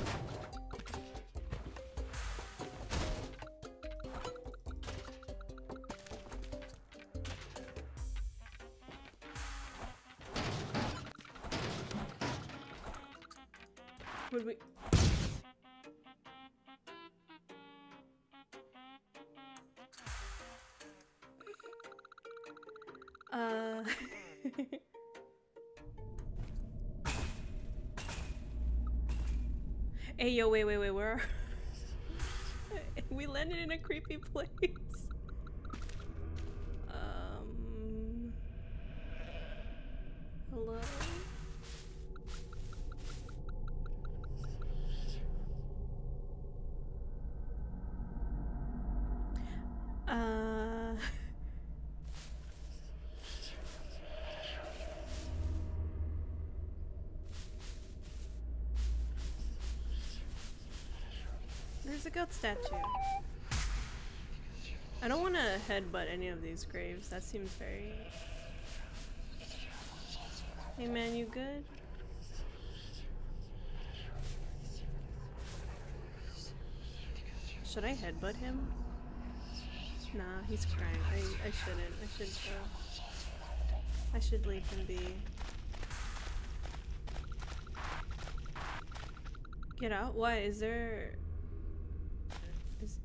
Speaker 1: Yo, wait, wait, wait, where are we landed in a creepy place? Um. Hello? Uh. There's a goat statue. I don't want to headbutt any of these graves. That seems very. Hey man, you good? Should I headbutt him? Nah, he's crying. I, I shouldn't. I should. Uh, I should leave him be. Get out? Why? Is there? Is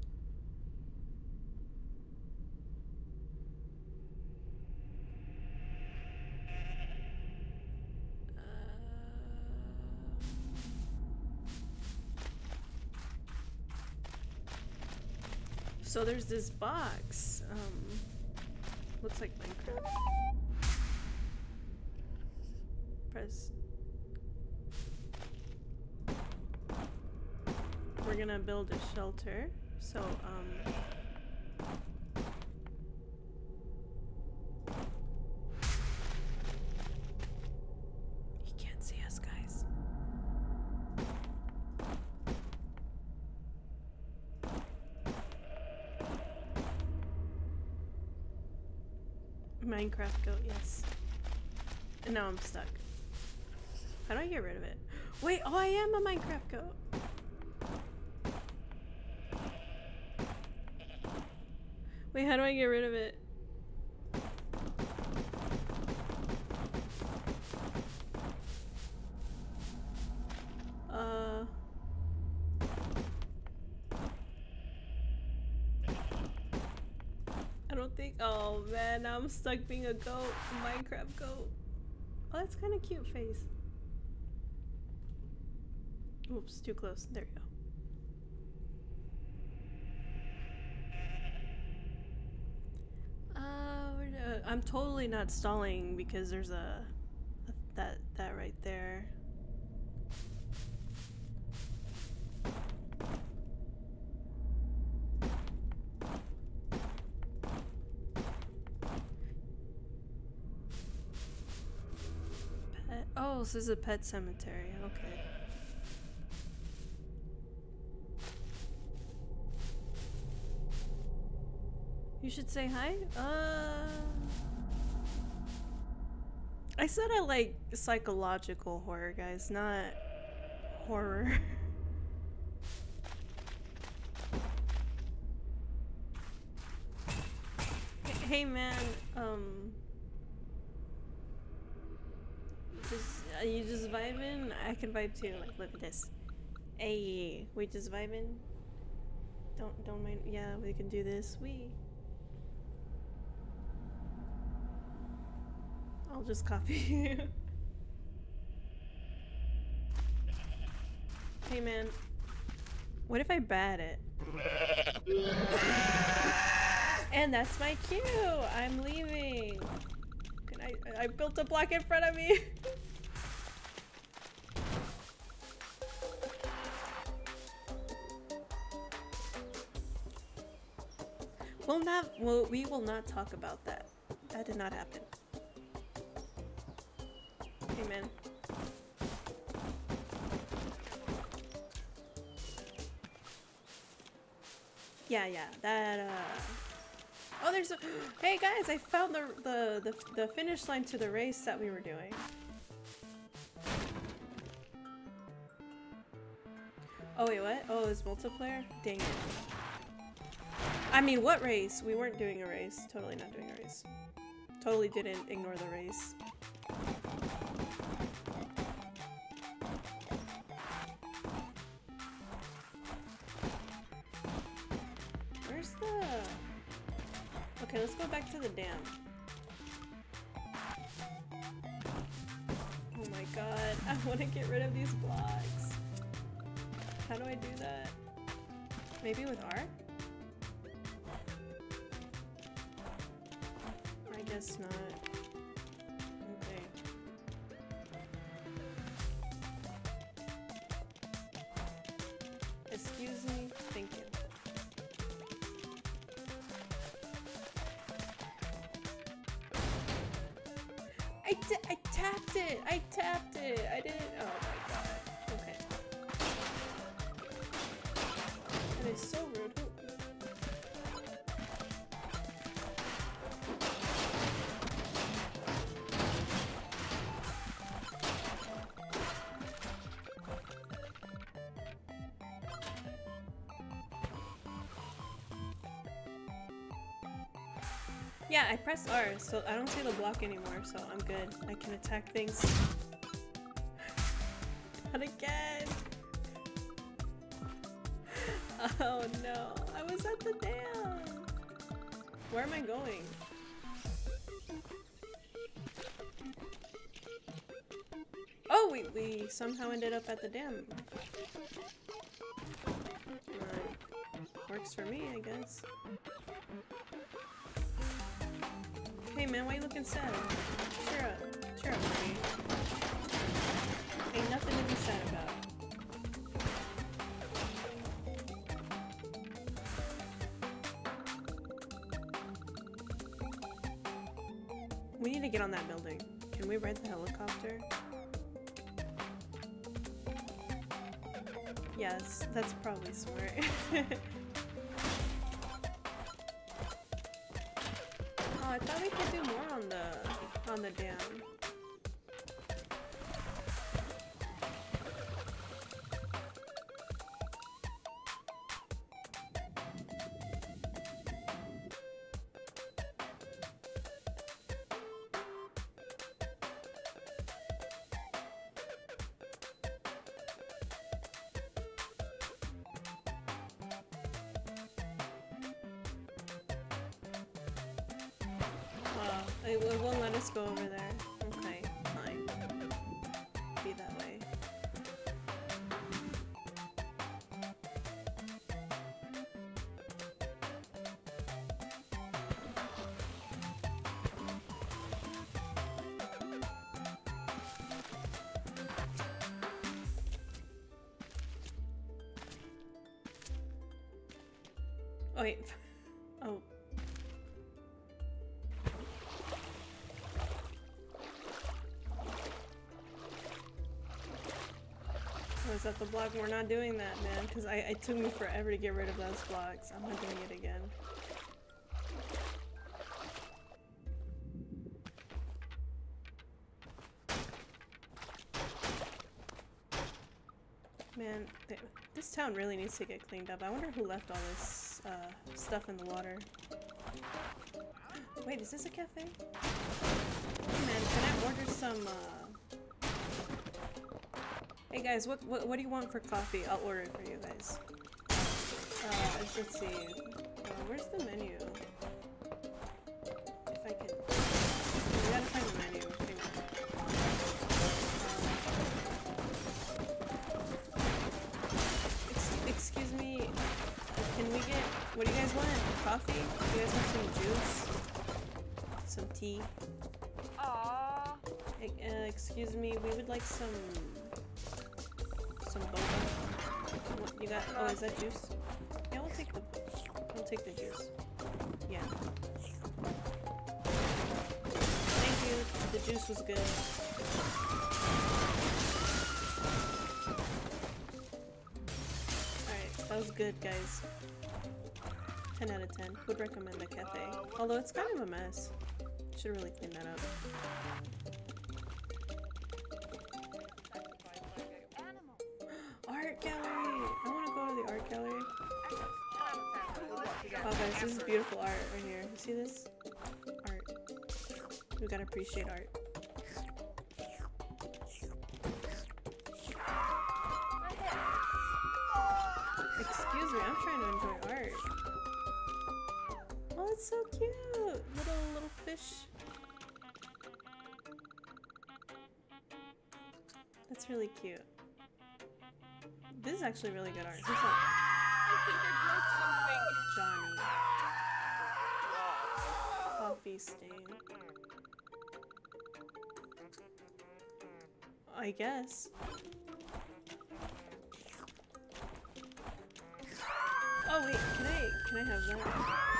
Speaker 1: So there's this box. Um, looks like Minecraft. Press. We're gonna build a shelter. So, um. Minecraft goat, yes. And now I'm stuck. How do I get rid of it? Wait, oh, I am a Minecraft goat. Wait, how do I get rid of it? Stuck being a goat, a Minecraft goat. Oh, that's kind of cute face. Oops, too close. There you go. Uh, I'm totally not stalling because there's a, a that that right there. This is a pet cemetery. Okay. You should say hi. Uh, I said I like psychological horror, guys, not horror. hey, man. Um, just are you just vibing? I can vibe too. Like, look at this. Hey, we just vibing. Don't don't mind. Yeah, we can do this. We. I'll just copy you. hey man, what if I bat it? And that's my cue. I'm leaving. Can I? I built a block in front of me. We'll not. Well, we will not talk about that. That did not happen. Amen. Yeah, yeah. That. uh... Oh, there's a. Hey guys, I found the the the, the finish line to the race that we were doing. Oh wait, what? Oh, it's multiplayer? Dang it. I mean, what race? We weren't doing a race. Totally not doing a race. Totally didn't ignore the race. Where's the... Okay, let's go back to the dam. Oh my god, I want to get rid of these blocks. How do I do that? Maybe with R? Guess not. Okay. Excuse me? Thank you. I, I tapped it! I tapped it! I didn't- oh my god. Okay. That is so Yeah, I press R, so I don't see the block anymore, so I'm good. I can attack things. Not again! Oh no, I was at the dam! Where am I going? Oh, we, we somehow ended up at the dam. Works for me, I guess. Hey man, why you looking sad? Cheer up. Cheer up, buddy. Ain't nothing to be sad about. We need to get on that building. Can we rent the helicopter? Yes, that's probably smart. wait. Oh. Oh, is that the block? We're not doing that, man, because I it took me forever to get rid of those blocks. I'm not doing it again. Man, th this town really needs to get cleaned up. I wonder who left all this uh, stuff in the water. Wait, is this a cafe? Hey man, can I order some, uh... Hey guys, what, what what do you want for coffee? I'll order it for you guys. Uh, let's, see. Uh, where's the menu? You guys want some juice? Some tea?
Speaker 3: Aww.
Speaker 1: Uh, excuse me, we would like some some boba. What you got? Oh, is that juice? Yeah, we'll take the we'll take the juice. Yeah. Thank you. The juice was good. Alright, that was good, guys. 10 out of 10. Would recommend the cafe. Although it's kind of a mess. Should really clean that up. Art gallery! I want to go to the art gallery.
Speaker 3: I
Speaker 1: Oh guys, this is beautiful art right here. You see this? Art. We gotta appreciate art. Excuse me, I'm trying to enjoy art. Oh, it's so cute! Little little fish. That's really cute. This is actually really good art. Who's that? Johnny. Coffee stain. I guess. Oh wait, can I can I have that?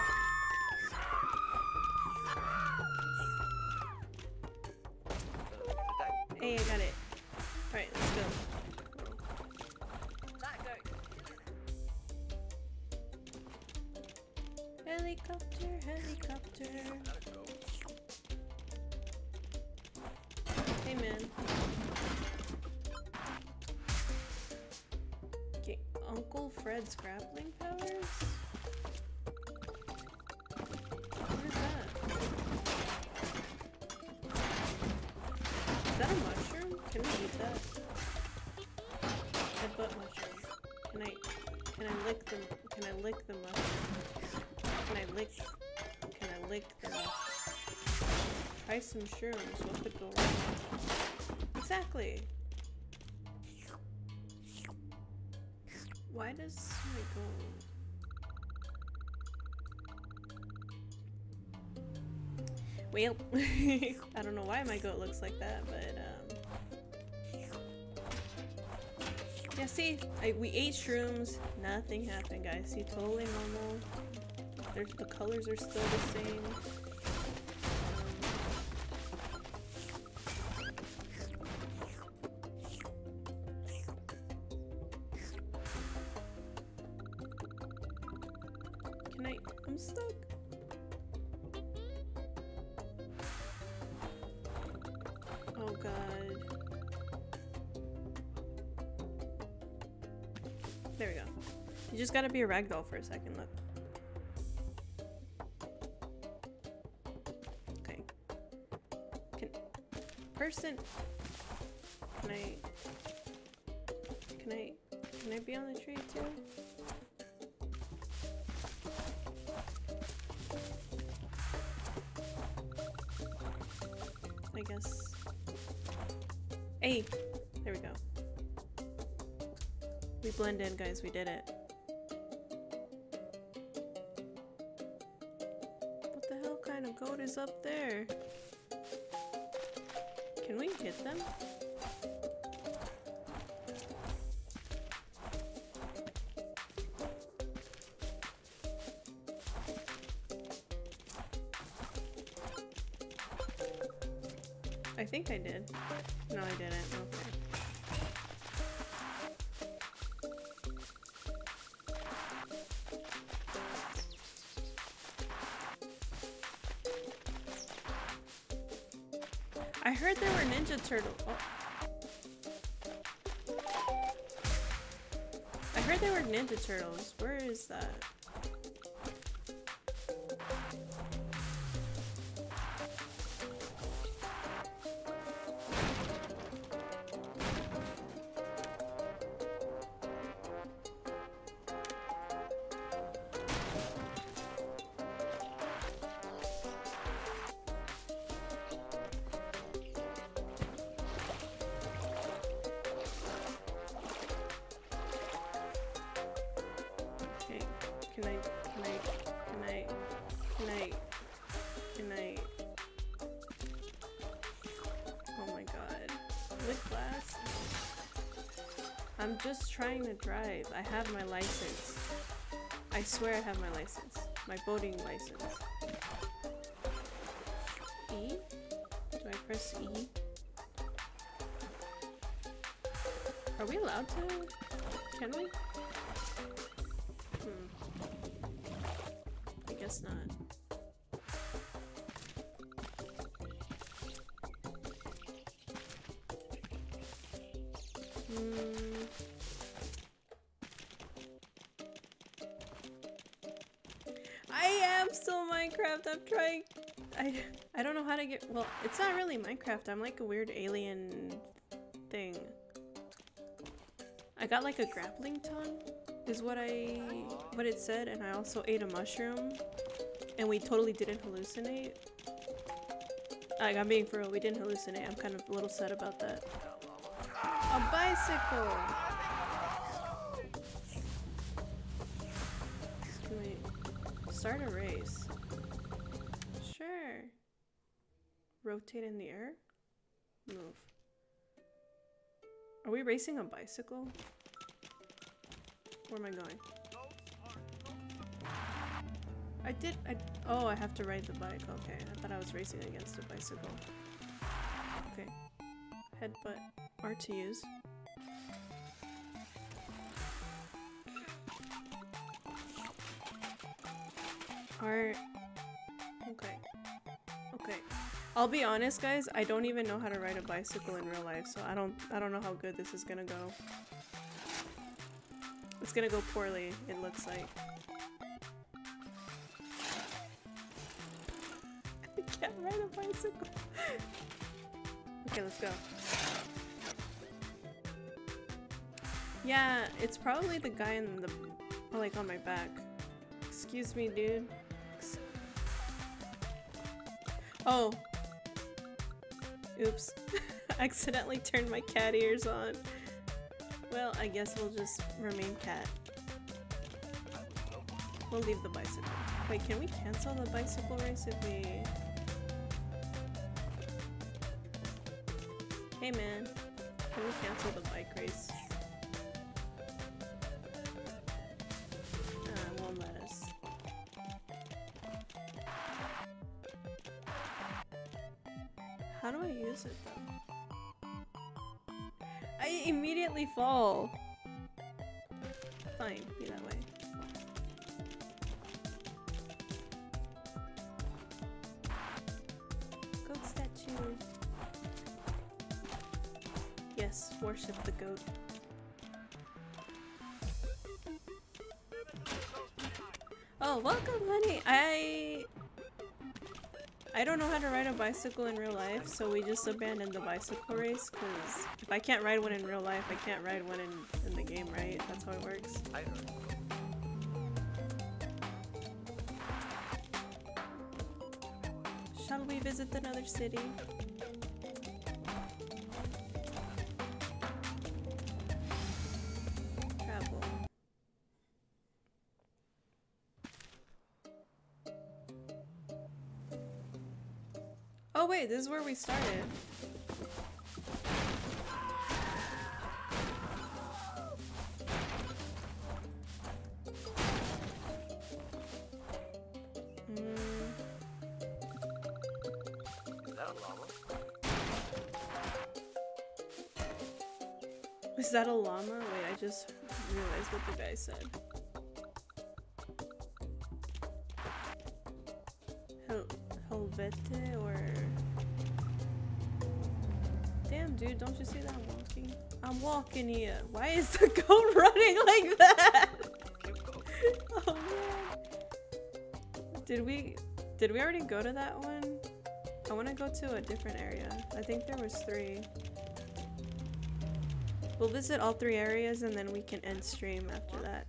Speaker 1: Alright, let's go. Helicopter, helicopter. Hey man. Okay, Uncle Fred's grappling powers? Try some shrooms, what could go wrong? Exactly. Why does my goat Well, I don't know why my goat looks like that, but um Yeah, see, I, we ate shrooms, nothing happened, guys. See, totally normal. The colors are still the same. Ragdoll for a second, look. Okay. Can person can I can I can I be on the tree too? I guess. Hey! There we go. We blend in, guys. We did it. Think I did. No, I didn't. Okay. I heard there were Ninja Turtle. Oh. I heard there were Ninja Turtles. Where is that? Just trying to drive. I have my license. I swear I have my license. My boating license. E? Do I press E? Are we allowed to? Can we? Hmm. I guess not. Minecraft. I'm trying. I I don't know how to get. Well, it's not really Minecraft. I'm like a weird alien thing. I got like a grappling tongue, is what I what it said, and I also ate a mushroom, and we totally didn't hallucinate. Like I'm being for real, we didn't hallucinate. I'm kind of a little sad about that. A bicycle. Start a race. Rotate in the air. Move. Are we racing a bicycle? Where am I going? I did. I. Oh, I have to ride the bike. Okay, I thought I was racing against a bicycle. Okay. Headbutt. R to use. R. I'll be honest, guys. I don't even know how to ride a bicycle in real life, so I don't. I don't know how good this is gonna go. It's gonna go poorly. It looks like. I can't ride a bicycle. okay, let's go. Yeah, it's probably the guy in the like on my back. Excuse me, dude. Oh. Oops. Accidentally turned my cat ears on. Well, I guess we'll just remain cat. We'll leave the bicycle. Wait, can we cancel the bicycle race if we... Hey man, can we cancel the bike race? Fall. Fine, be that way. Goat statue. Yes, worship the goat. Oh, welcome, honey. I I don't know how to ride a bicycle in real life, so we just abandoned the bicycle race. Cause if I can't ride one in real life, I can't ride one in in the game, right? That's how it works. Shall we visit another city? This is where we started. Mm.
Speaker 2: Llama?
Speaker 1: Is that a llama? Wait, I just realized what the guy said. Don't you see that I'm walking? I'm walking here. Why is the goat running like that? Oh man. Did we... Did we already go to that one? I want to go to a different area. I think there was three. We'll visit all three areas and then we can end stream after that.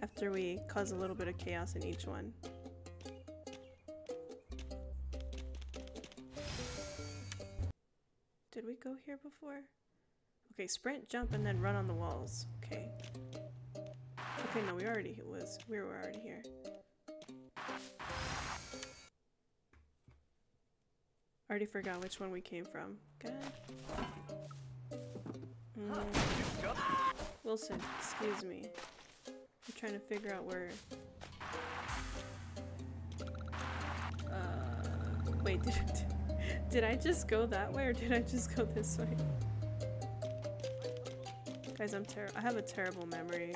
Speaker 1: After we cause a little bit of chaos in each one. Okay, sprint, jump, and then run on the walls. Okay. Okay, no, we already was. We were already here. Already forgot which one we came from. Mm. Wilson, excuse me. I'm trying to figure out where. Uh, wait, did, did I just go that way or did I just go this way? Guys, I'm ter- I have a terrible memory.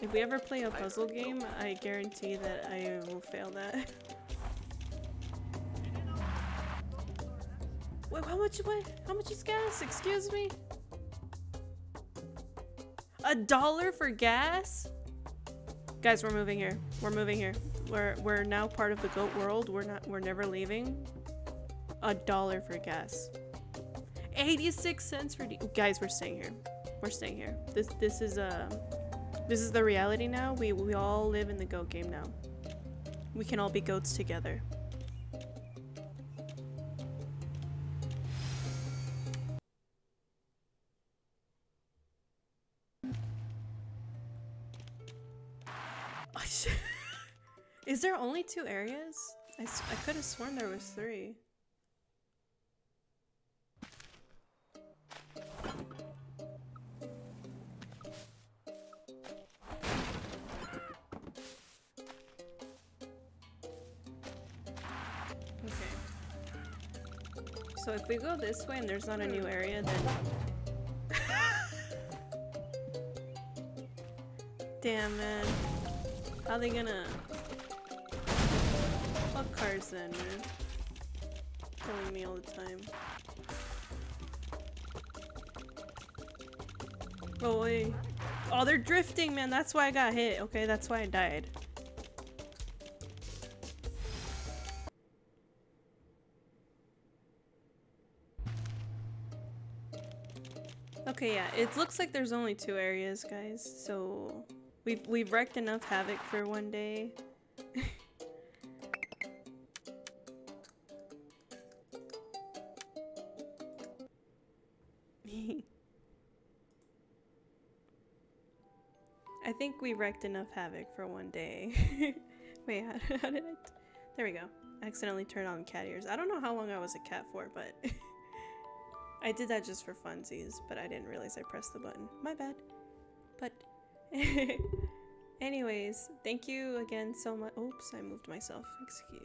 Speaker 1: If we ever play a puzzle game, I guarantee that I will fail that. Wait, how much? What? How much is gas? Excuse me. A dollar for gas? Guys, we're moving here. We're moving here. We're we're now part of the goat world. We're not. We're never leaving. A dollar for gas. 86 cents for guys. We're staying here. We're staying here. This this is um this is the reality now. We we all live in the goat game now. We can all be goats together. Is there only two areas? I, I could have sworn there was three. So if we go this way and there's not a new hmm. area, then... Damn, man. How they gonna... Fuck cars then, man. Killing me all the time. Oh, wait. Oh, they're drifting, man. That's why I got hit. Okay, that's why I died. Okay, yeah. It looks like there's only two areas, guys. So we've we've wrecked enough havoc for one day. I think we wrecked enough havoc for one day. Wait, how, how did I? There we go. I accidentally turned on cat ears. I don't know how long I was a cat for, but I did that just for funsies. But I didn't realize I pressed the button. My bad. But anyways, thank you again so much. Oops, I moved myself. Excuse.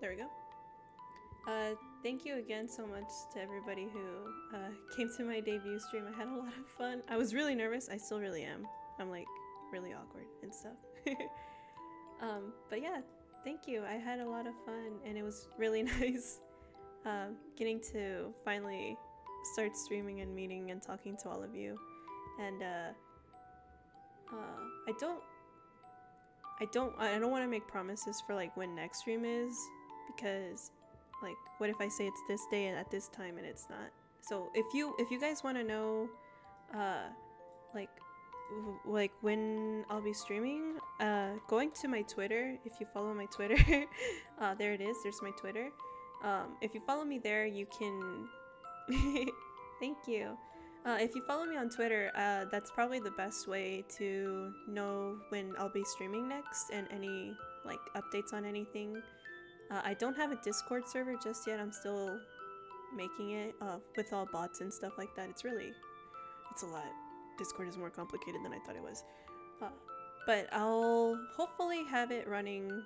Speaker 1: There we go. Uh, thank you again so much to everybody who uh, came to my debut stream. I had a lot of fun. I was really nervous. I still really am. I'm like really awkward and stuff. um, but yeah, thank you. I had a lot of fun and it was really nice um, getting to finally start streaming and meeting and talking to all of you. And uh, uh, I don't, I don't, I don't want to make promises for like when next stream is because like what if I say it's this day and at this time and it's not. So if you if you guys want to know, uh, like like when I'll be streaming, uh, going to my Twitter. If you follow my Twitter, uh, there it is. There's my Twitter. Um, if you follow me there, you can. Thank you. Uh, if you follow me on Twitter, uh, that's probably the best way to know when I'll be streaming next and any like updates on anything. Uh, I don't have a Discord server just yet. I'm still making it uh, with all bots and stuff like that. It's really, it's a lot. Discord is more complicated than I thought it was. Uh, but I'll hopefully have it running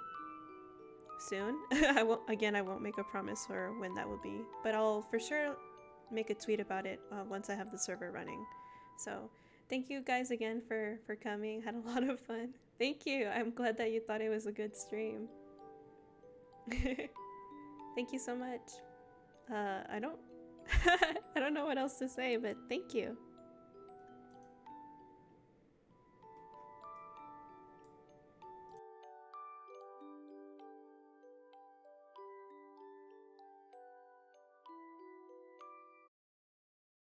Speaker 1: soon. I won't. Again, I won't make a promise for when that will be, but I'll for sure make a tweet about it uh, once I have the server running. So thank you guys again for for coming. Had a lot of fun. Thank you. I'm glad that you thought it was a good stream. thank you so much. Uh, I don't. I don't know what else to say, but thank you.